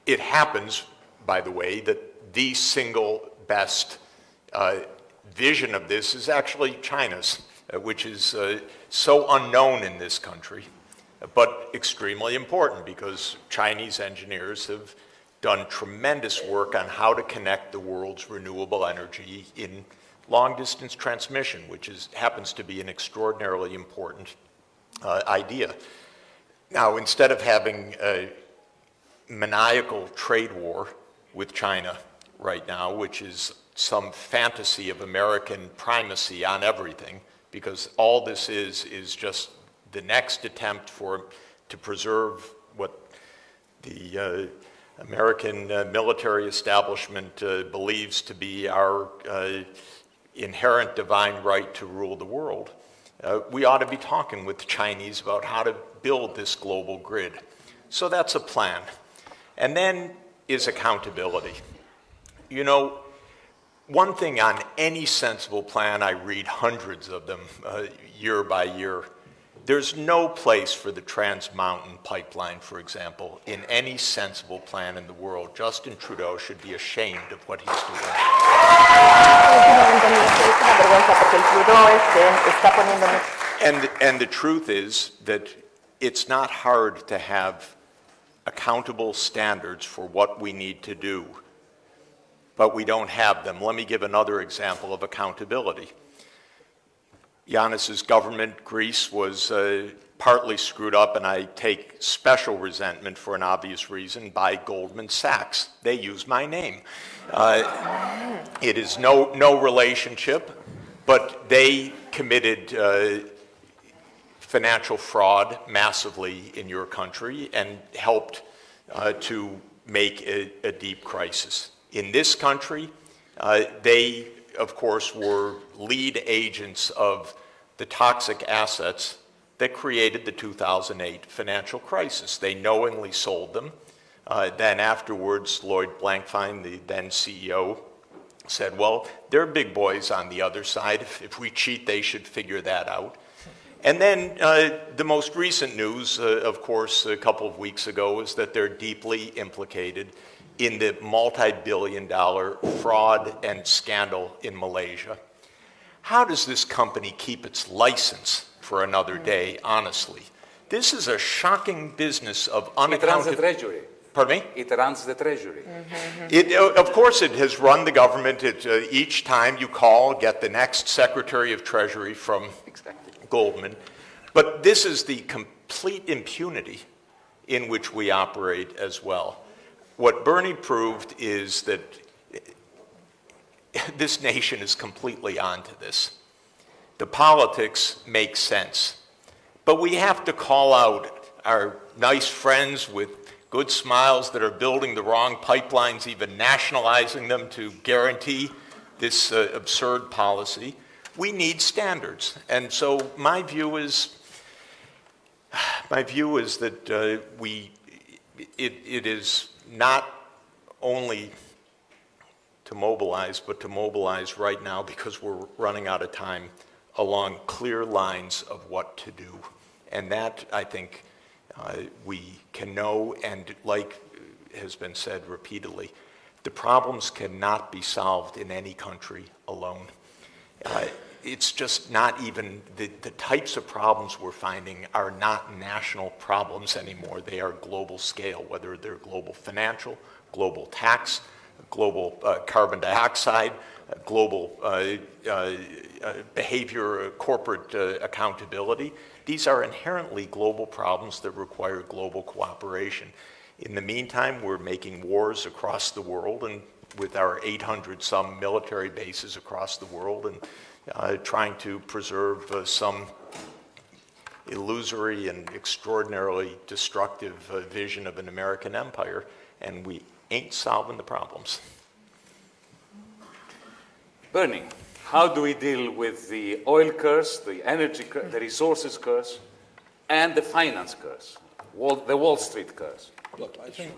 It happens, by the way, that the single best uh, vision of this is actually China's, uh, which is uh, so unknown in this country. but extremely important because Chinese engineers have done tremendous work on how to connect the world's renewable energy in long distance transmission, which is, happens to be an extraordinarily important uh, idea. Now, instead of having a maniacal trade war with China right now, which is some fantasy of American primacy on everything, because all this is is just the next attempt for to preserve what the uh, American uh, military establishment uh, believes to be our uh, inherent divine right to rule the world. We ought to be talking with the Chinese about how to build this global grid. So that's a plan. And then is accountability. You know, one thing on any sensible plan, I read hundreds of them uh, year by year. There's no place for the Trans Mountain Pipeline, for example, in any sensible plan in the world. Justin Trudeau should be ashamed of what he's doing. And, and the truth is that it's not hard to have accountable standards for what we need to do, but we don't have them. Let me give another example of accountability. Yanis's government, Greece, was uh, partly screwed up, and I take special resentment for an obvious reason by Goldman Sachs. They use my name. Uh, it is no, no relationship, but they committed uh, financial fraud massively in your country and helped uh, to make a, a, deep crisis. In this country, uh, they, of course, were lead agents of the toxic assets that created the 2008 financial crisis. They knowingly sold them. Uh, then afterwards, Lloyd Blankfein, the then CEO, said, well, they're big boys on the other side. If, if we cheat, they should figure that out. And then uh, the most recent news, uh, of course, a couple of weeks ago, is that they're deeply implicated in the multi-billion dollar fraud and scandal in Malaysia. How does this company keep its license for another day, honestly? This is a shocking business of unaccounted... It runs the treasury. Pardon me? It runs the treasury. Mm -hmm. It, of course, it has run the government. It, uh, each time you call, get the next Secretary of Treasury from exactly. Goldman. But this is the complete impunity in which we operate as well. What Bernie proved is that this nation is completely onto this. The politics make sense. But we have to call out our nice friends with good smiles that are building the wrong pipelines, even nationalizing them to guarantee this uh, absurd policy. We need standards. And so my view is, my view is that uh, we, it, it is not only to mobilize, but to mobilize right now because we're running out of time along clear lines of what to do. And that, I think, uh, we can know, and like has been said repeatedly, the problems cannot be solved in any country alone. Uh, it's just not even, the, the types of problems we're finding are not national problems anymore. They are global scale, whether they're global financial, global tax, global uh, carbon dioxide, uh, global uh, uh, behavior, corporate accountability. These are inherently global problems that require global cooperation. In the meantime, we're making wars across the world and with our 800 some military bases across the world and uh, trying to preserve uh, some illusory and extraordinarily destructive uh, vision of an American empire. And we ain't solving the problems. Bernie, how do we deal with the oil curse, the energy curse, the resources curse, and the finance curse, Wall, the Wall Street curse? Look, I think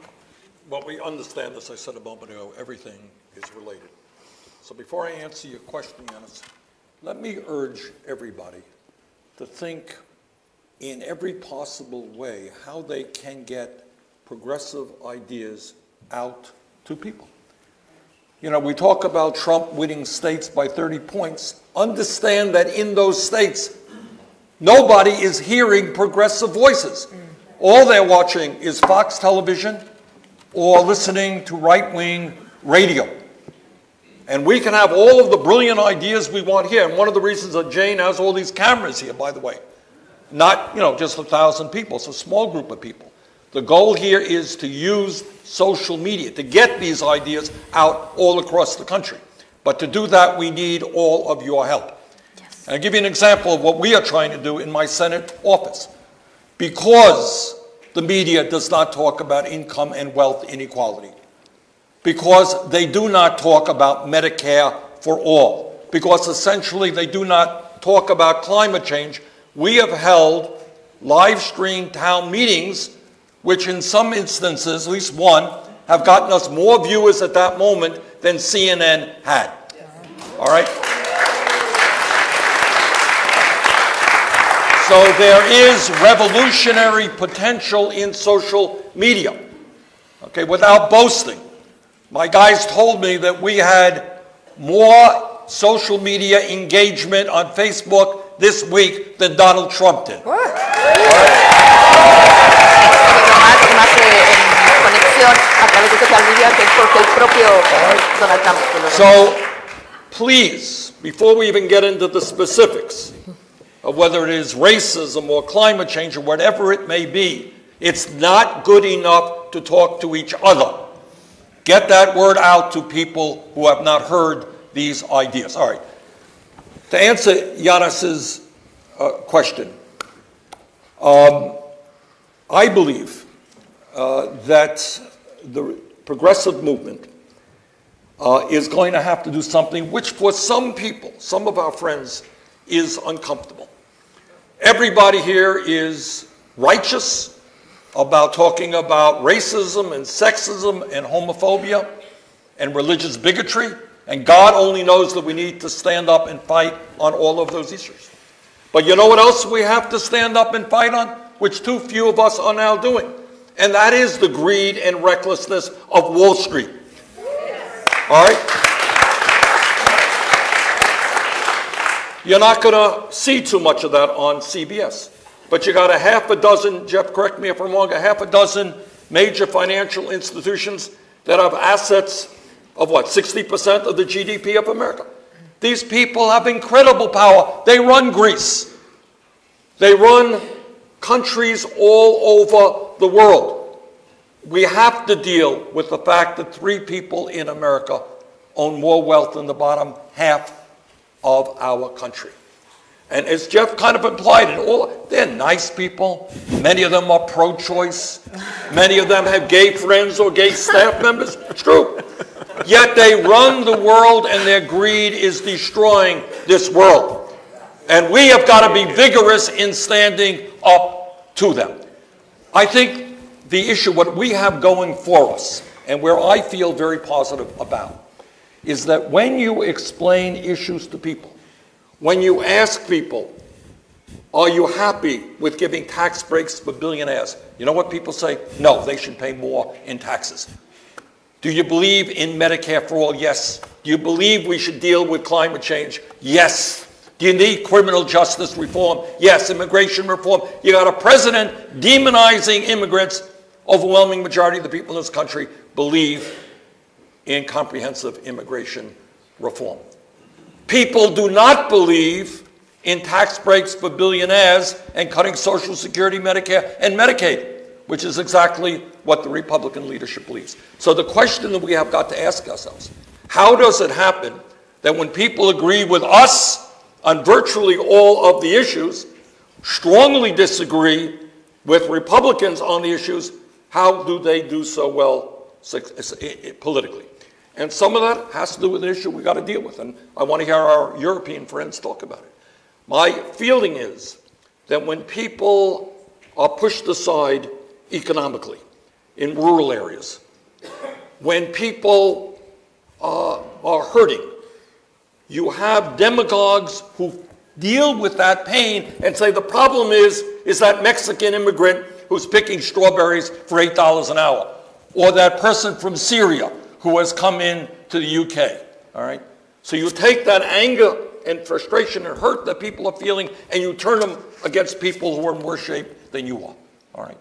what we understand, as I said a moment ago, everything is related. So before I answer your question, Yanis, let me urge everybody to think in every possible way how they can get progressive ideas out to people. You know, we talk about Trump winning states by 30 points. Understand that in those states, Nobody is hearing progressive voices. All they're watching is Fox television or listening to right wing radio. And we can have all of the brilliant ideas we want here. And one of the reasons that Jane has all these cameras here, by the way, not you know just a thousand people, it's a small group of people. The goal here is to use social media to get these ideas out all across the country. But to do that, we need all of your help. Yes. And I'll give you an example of what we are trying to do in my Senate office. Because the media does not talk about income and wealth inequality, because they do not talk about Medicare for all, because essentially they do not talk about climate change, we have held live stream town meetings, which in some instances, at least one, have gotten us more viewers at that moment than CNN had. All right? So there is revolutionary potential in social media. Okay, without boasting. My guys told me that we had more social media engagement on Facebook this week than Donald Trump did. So, please, before we even get into the specifics of whether it is racism or climate change or whatever it may be, it's not good enough to talk to each other. Get that word out to people who have not heard these ideas. All right. To answer Yanis's uh, question, um, I believe uh, that the progressive movement uh, is going to have to do something which, for some people, some of our friends, is uncomfortable. Everybody here is righteous about talking about racism and sexism and homophobia and religious bigotry. And God only knows that we need to stand up and fight on all of those issues. But you know what else we have to stand up and fight on? Which too few of us are now doing. And that is the greed and recklessness of Wall Street. All right? You're not going to see too much of that on CBS. But you got a half a dozen, Jeff, correct me if I'm wrong, a half a dozen major financial institutions that have assets of what, 60% of the GDP of America. These people have incredible power. They run Greece. They run countries all over the world. We have to deal with the fact that three people in America own more wealth than the bottom half of our country. And as Jeff kind of implied, and all they're nice people. Many of them are pro-choice. Many of them have gay friends or gay staff members. It's true. Yet they run the world and their greed is destroying this world. And we have got to be vigorous in standing up to them. I think the issue, what we have going for us, and where I feel very positive about, is that when you explain issues to people, when you ask people, are you happy with giving tax breaks for billionaires? You know what people say? No, they should pay more in taxes. Do you believe in Medicare for all? Yes. Do you believe we should deal with climate change? Yes. Do you need criminal justice reform? Yes. Immigration reform. You got a president demonizing immigrants. Overwhelming majority of the people in this country believe in comprehensive immigration reform. People do not believe in tax breaks for billionaires and cutting Social Security, Medicare, and Medicaid, which is exactly what the Republican leadership believes. So the question that we have got to ask ourselves, how does it happen that when people agree with us on virtually all of the issues, strongly disagree with Republicans on the issues, how do they do so well eh, eh, politically? And some of that has to do with an issue we've got to deal with. And I want to hear our European friends talk about it. My feeling is that when people are pushed aside economically in rural areas, when people uh, are hurting, you have demagogues who deal with that pain and say the problem is, is that Mexican immigrant who's picking strawberries for $8 an hour, or that person from Syria who has come in to the UK. All right? So you take that anger and frustration and hurt that people are feeling, and you turn them against people who are in worse shape than you are. All right?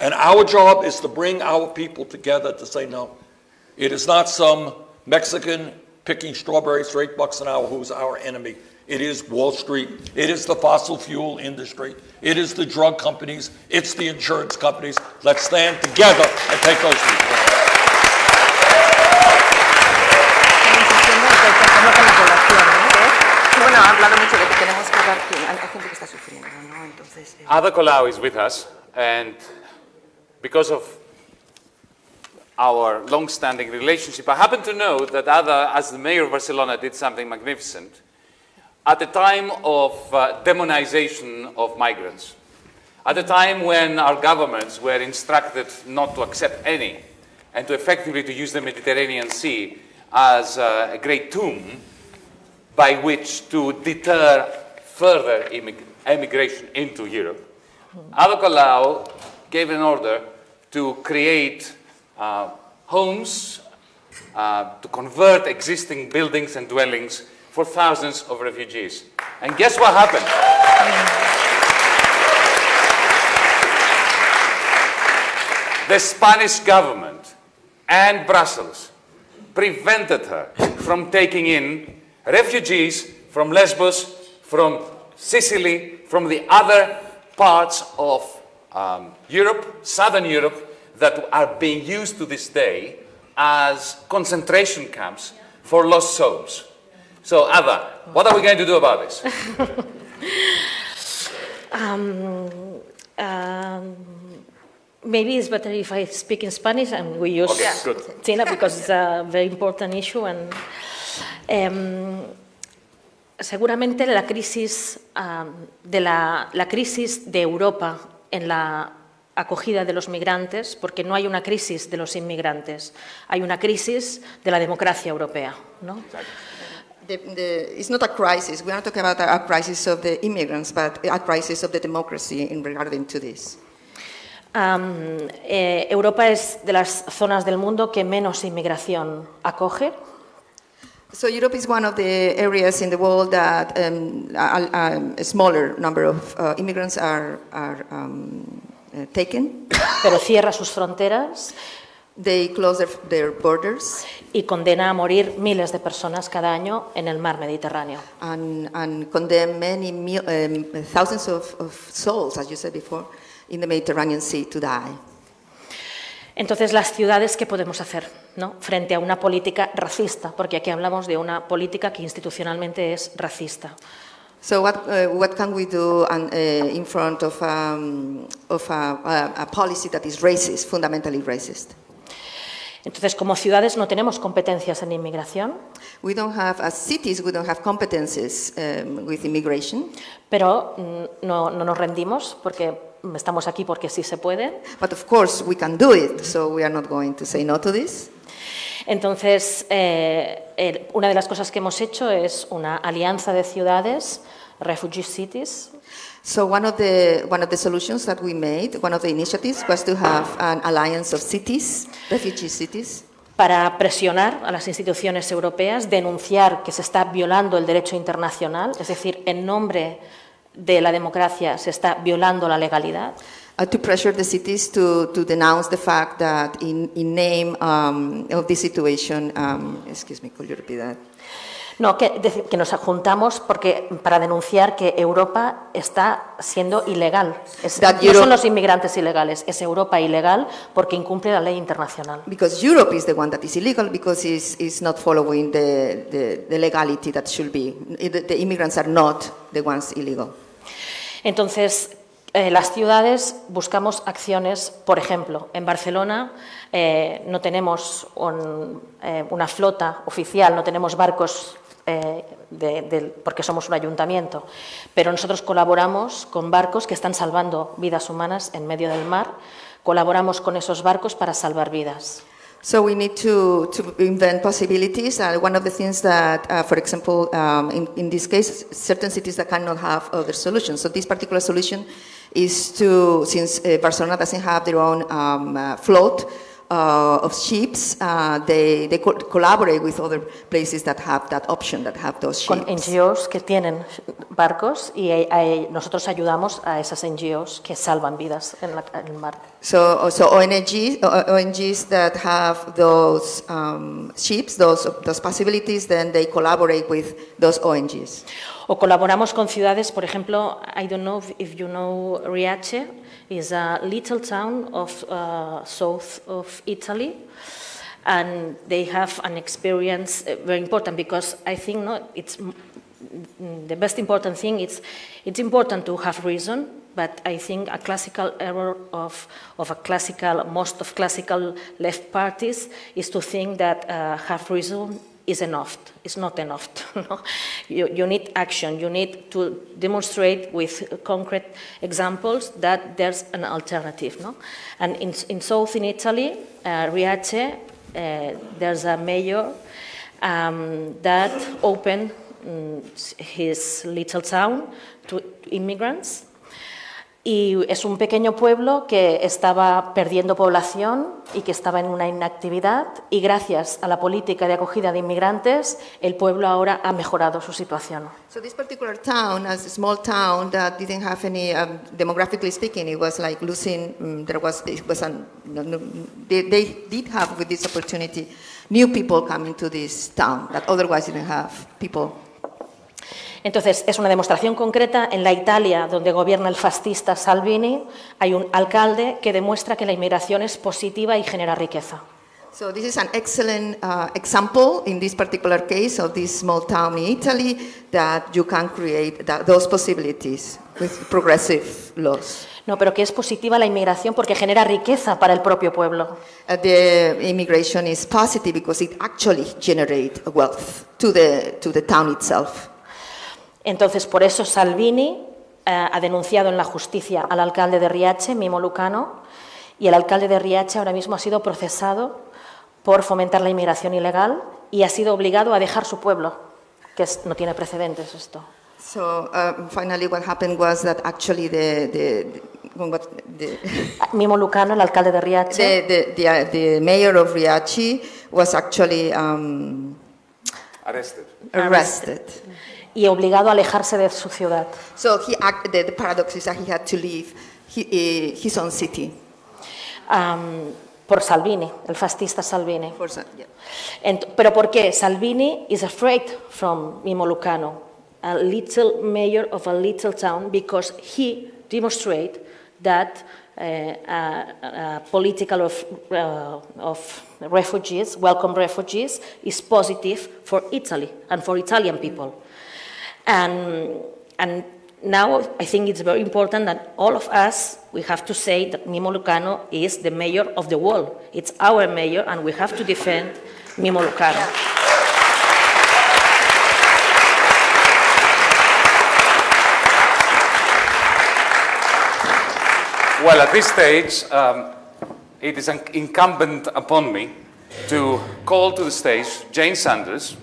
And our job is to bring our people together to say no. It is not some Mexican picking strawberries for eight bucks an hour who's our enemy. It is Wall Street. It is the fossil fuel industry. It is the drug companies. It's the insurance companies. Let's stand together and take those people. Ada Colau is with us, and because of our long-standing relationship, I happen to know that Ada, as the mayor of Barcelona, did something magnificent at the time of uh, demonization of migrants, at the time when our governments were instructed not to accept any, and to effectively to use the Mediterranean Sea as uh, a great tomb by which to deter further emigration into Europe. Ada gave an order to create uh, homes, uh, to convert existing buildings and dwellings for thousands of refugees. And guess what happened? The Spanish government and Brussels prevented her from taking in refugees from Lesbos, from Sicily, from the other parts of um, Europe, southern Europe, that are being used to this day as concentration camps for lost souls. So, Ada, what are we going to do about this? Um, um, maybe it's better if I speak in Spanish and we use Okay. Tina because it's a very important issue. And, em, seguramente la crisis, am, de la, la crisis de Europa en la acogida de los migrantes, porque no hay una crisis de los inmigrantes, hay una crisis de la democracia europea. ¿no? the, the, it's not a crisis. We are not talking about a, a crisis of the immigrants, but a crisis of the democracy in regarding to this. Am, eh, Europa es de las zonas del mundo que menos inmigración acoge. So Europe is one of the areas in the world that um, a, a- a smaller number of uh, immigrants are, are um, uh, taken. pero cierra sus fronteras They close their, their borders y condena a morir miles de personas cada año en el mar Mediterráneo. and, and condemn many um, thousands of, of souls, as you said before, in the Mediterranean Sea to die. Entonces, las ciudades, ¿qué podemos hacer no? frente a una política racista? Porque aquí hablamos de una política que institucionalmente es racista. So what, uh, what can we do and, uh, in front of, um, of a, a, policy that is racist, fundamentally racist? Entonces, como ciudades no tenemos competencias en inmigración, We don't have, as cities, we don't have competences um, with immigration, pero mm, no, no nos rendimos porque estamos aquí porque sí se puede. but of course we can do it, so we are not going to say no to this. Entonces, eh, una de las cosas que hemos hecho es una alianza de ciudades, Refugee Cities, So one of the one of the solutions that we made, one of the initiatives, was to have an alliance of cities, refugee cities, para presionar a las instituciones europeas, denunciar que se está violando el derecho internacional, es decir, en nombre de la democracia se está violando la legalidad. uh, to pressure the cities to, to denounce the fact that in, in name um, of this situation, um, excuse me, could you repeat that? No, que, decir, que nos juntamos porque, para denunciar que Europa está siendo ilegal. Es- That no Europe- son los inmigrantes ilegales, es Europa ilegal porque incumple la ley internacional. Because Europe is the one that is illegal because it's, it's not following the, the, the legality that should be. The, the immigrants are not the ones illegal. Entonces, eh, las ciudades buscamos acciones, por ejemplo, en Barcelona eh, no tenemos eh, una flota oficial, no tenemos barcos porque somos un ayuntamiento, pero nosotros colaboramos con barcos que están salvando vidas humanas en medio del mar, colaboramos con esos barcos para salvar vidas. So we need to, to invent possibilities. Uh, one of the things that, uh, for example, um, in, in this case, certain cities that cannot have other solutions. So this particular solution is to, since uh, Barcelona doesn't have their own um, uh, float uh, of ships, uh, they, they co collaborate with other places that have that option, that have those ships. Con NGOs que tienen barcos y a- a- nosotros ayudamos a esas NGOs que salvan vidas en, la- en el mar. So, so ONGs, uh, ONGs that have those um, ships, those, those possibilities, then they collaborate with those ONGs. O colaboramos con ciudades, por ejemplo, I don't know if, you know Riace, is a little town of uh, south of Italy, and they have an experience uh, very important because I think no, it's the best important thing. is it's important to have reason, but I think a classical error of of a classical most of classical left parties is to think that uh, have reason is enough. It's not enough. no? you, you need action. You need to demonstrate with concrete examples that there's an alternative. No? And in, in southern Italy, uh, Riace, uh, there's a mayor um, that opened his little town to immigrants. Y es un pequeño pueblo que estaba perdiendo población y que estaba en una inactividad y gracias a la política de acogida de inmigrantes el pueblo ahora ha mejorado su situación. So this particular town, as a small town that didn't have any, um, demographically speaking, it was like losing. Um, there was it was an, they, they did have with this opportunity new people coming to this town that otherwise didn't have people. Entonces, es una demostración concreta. En la Italia, donde gobierna el fascista Salvini, hay un alcalde que demuestra que la inmigración es positiva y genera riqueza. So this is an excellent uh, example in this particular case of this small town in Italy that you can create that, those possibilities with progressive laws. No, pero que es positiva la inmigración porque genera riqueza para el propio pueblo. Uh, the immigration is positive because it actually generates wealth to the, to the town itself. Entonces, por eso Salvini eh, ha denunciado en la justicia al alcalde de Riace, Mimo Lucano, y el alcalde de Riace ahora mismo ha sido procesado por fomentar la inmigración ilegal y ha sido obligado a dejar su pueblo, que es- no tiene precedentes esto. So uh, finally, what happened was that actually the the the, what, the, Mimo Lucano, el alcalde de Riace, the, the, the, uh, the mayor of Riachi was actually um, Arrested. arrested. Y obligado a alejarse de su ciudad. So he act, the, the paradox is that he had to leave he, uh, his own city. am, por Salvini, el fascista Salvini. For yeah. Ent- ¿Pero por qué? Salvini is afraid from Mimo Lucano, a little mayor of a little town, because he demonstrate that uh, a, a political of, uh, of refugees, welcome refugees, is positive for Italy and for Italian people. And, and now I think it's very important that all of us, we have to say that Mimo Lucano is the mayor of the world. It's our mayor, and we have to defend Mimo Lucano. Well, at this stage, um, it is incumbent upon me to call to the stage Jane Sanders,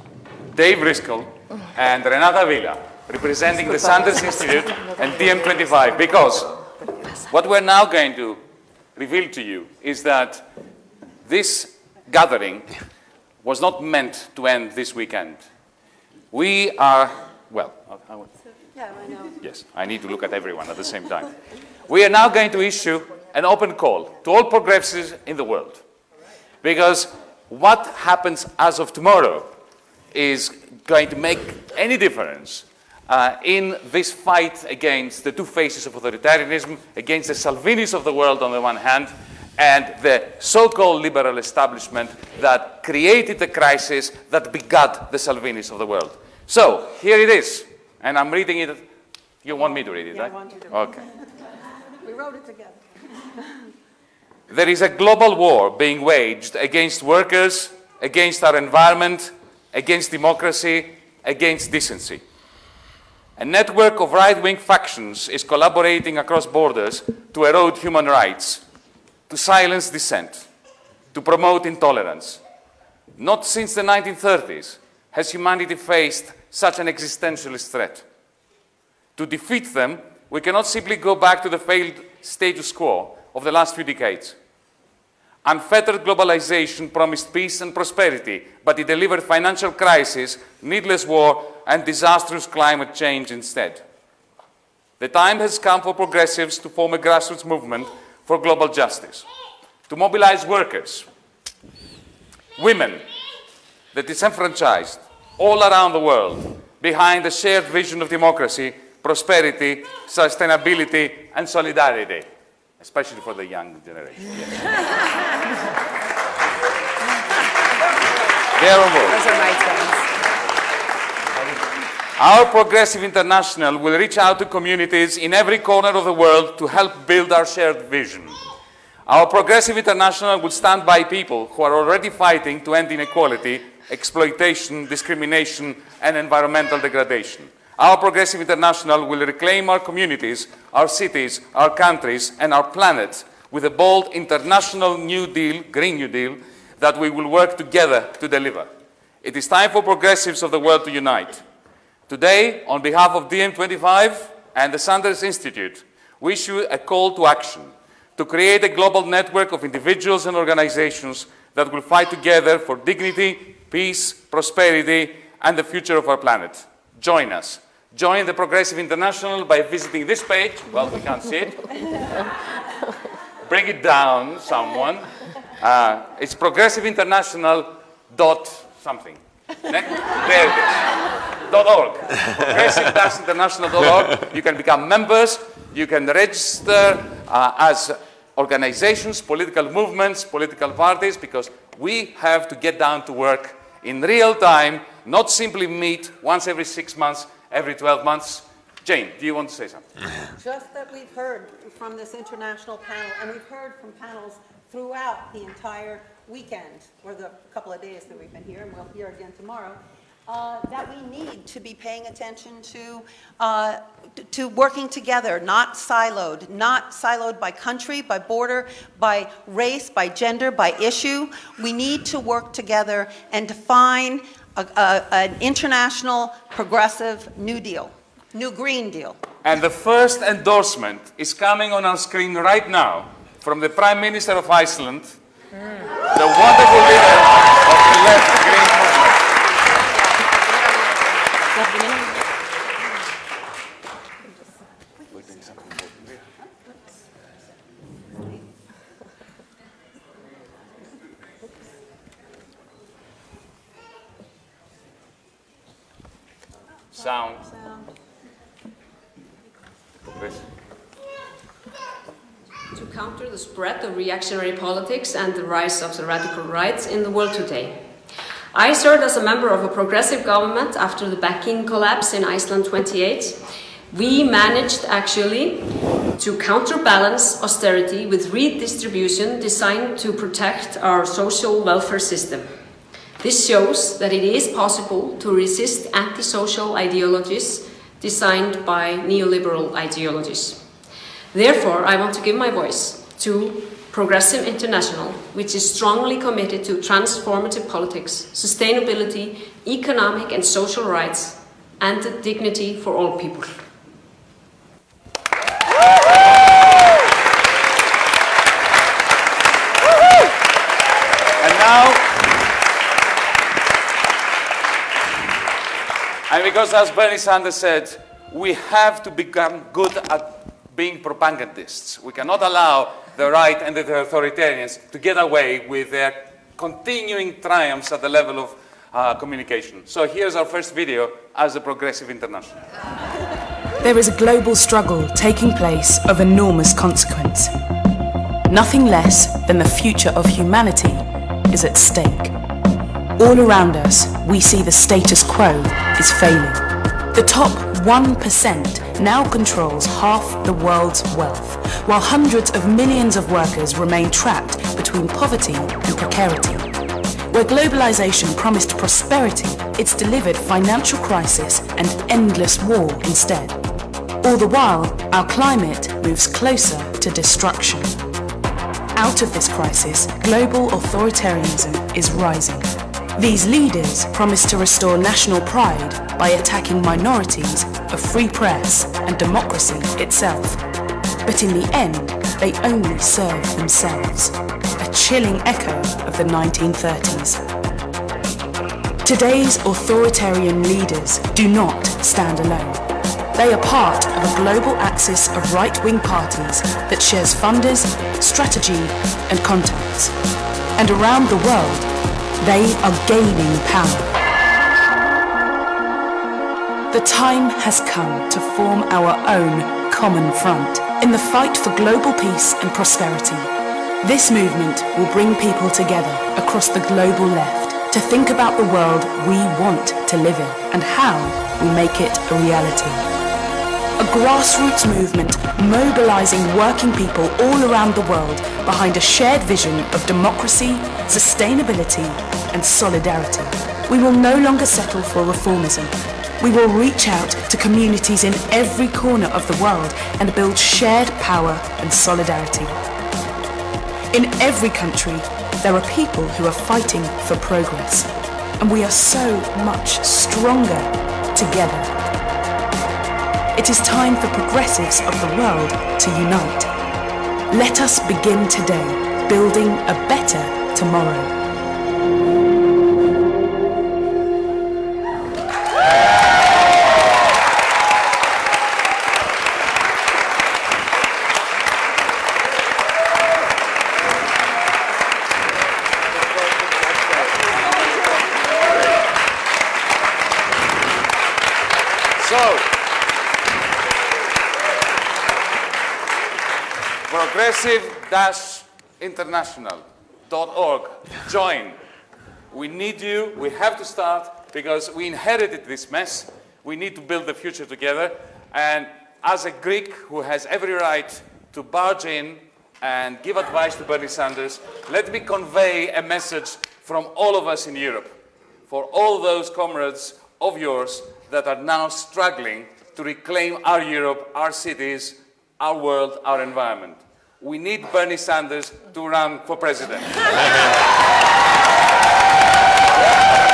Dave Driscoll, and Renata Ávila, representing the Sanders Institute and DiEM25, because what we're now going to reveal to you is that this gathering was not meant to end this weekend. We are, well, I- I will- Yes, I need to look at everyone at the same time. We are now going to issue an open call to all progressives in the world. Because what happens as of tomorrow is going to make any difference uh, in this fight against the two faces of authoritarianism, against the Salvinis of the world on the one hand, and the so-called liberal establishment that created the crisis that begat the Salvinis of the world. So, here it is, and I'm reading it. You want me to read it, yeah, right? Okay. We wrote it together. There is a global war being waged against workers, against our environment, against democracy, against decency. A network of right wing factions is collaborating across borders to erode human rights, to silence dissent, to promote intolerance. Not since the 1930s has humanity faced such an existentialist threat. To defeat them, we cannot simply go back to the failed status quo of the last few decades. Unfettered globalization promised peace and prosperity, but it delivered financial crisis, needless war, and disastrous climate change instead. The time has come for progressives to form a grassroots movement for global justice, to mobilize workers, women, the disenfranchised, all around the world, behind a shared vision of democracy, prosperity, sustainability, and solidarity especially for the young generation. Board. Those are my friends. Our Progressive International will reach out to communities in every corner of the world to help build our shared vision. Our Progressive International will stand by people who are already fighting to end inequality, exploitation, discrimination, and environmental degradation. Our Progressive International will reclaim our communities, our cities, our countries, and our planet with a bold international New Deal, Green New Deal, that we will work together to deliver. It is time for progressives of the world to unite. Today, on behalf of DiEM25 and the Sanders Institute, we issue a call to action to create a global network of individuals and organizations that will fight together for dignity, peace, prosperity, and the future of our planet. Join us. Join the Progressive International by visiting this page. Well, we can't see it. Bring it down, someone. Uh, it's progressiveinternational dot something. There it is. Dot org. Progressive-international.org. You can become members. You can register uh, as organizations, political movements, political parties, because we have to get down to work in real time, not simply meet once every six months every 12 months. Jane, do you want to say something? Just that we've heard from this international panel, and we've heard from panels throughout the entire weekend, or the couple of days that we've been here, and we'll hear again tomorrow, uh, that we need to be paying attention to, uh, to working together, not siloed, not siloed by country, by border, by race, by gender, by issue. We need to work together and define a, a, an international progressive New Deal, New Green Deal. And the first endorsement is coming on our screen right now from the Prime Minister of Iceland, mm. the wonderful leader of the left Green movement. Sound. To counter the spread of reactionary politics and the rise of the radical rights in the world today. I served as a member of a progressive government after the banking collapse in Iceland 28. We managed actually to counterbalance austerity with redistribution designed to protect our social welfare system. This shows that it is possible to resist antisocial ideologies designed by neoliberal ideologies. Therefore, I want to give my voice to Progressive International, which is strongly committed to transformative politics, sustainability, economic and social rights, and the dignity for all people. And now, because, as Bernie Sanders said, we have to become good at being propagandists. We cannot allow the right and the authoritarians to get away with their continuing triumphs at the level of uh, communication. So here's our first video as a Progressive International. There is a global struggle taking place of enormous consequence. Nothing less than the future of humanity is at stake. All around us, we see the status quo is failing. The top 1% now controls half the world's wealth, while hundreds of millions of workers remain trapped between poverty and precarity. Where globalization promised prosperity, it's delivered financial crisis and endless war instead. All the while, our climate moves closer to destruction. Out of this crisis, global authoritarianism is rising. These leaders promise to restore national pride by attacking minorities, a free press and democracy itself. But in the end, they only serve themselves. A chilling echo of the 1930s. Today's authoritarian leaders do not stand alone. They are part of a global axis of right-wing parties that shares funders, strategy and contacts. And around the world, they are gaining power. The time has come to form our own common front in the fight for global peace and prosperity. This movement will bring people together across the global left to think about the world we want to live in and how we make it a reality a grassroots movement mobilizing working people all around the world behind a shared vision of democracy, sustainability and solidarity. We will no longer settle for reformism. We will reach out to communities in every corner of the world and build shared power and solidarity. In every country, there are people who are fighting for progress, and we are so much stronger together. It is time for progressives of the world to unite. Let us begin today, building a better tomorrow. progressive-international.org. Join. We need you. We have to start because we inherited this mess. We need to build the future together. And as a Greek who has every right to barge in and give advice to Bernie Sanders, let me convey a message from all of us in Europe for all those comrades of yours that are now struggling to reclaim our Europe, our cities, our world, our environment we need Bernie Sanders to run for president.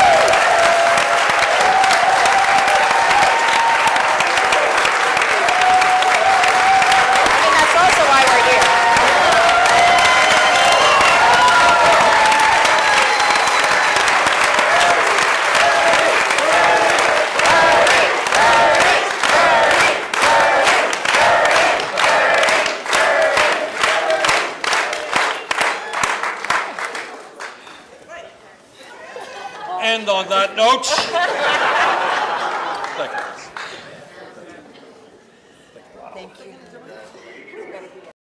on that note.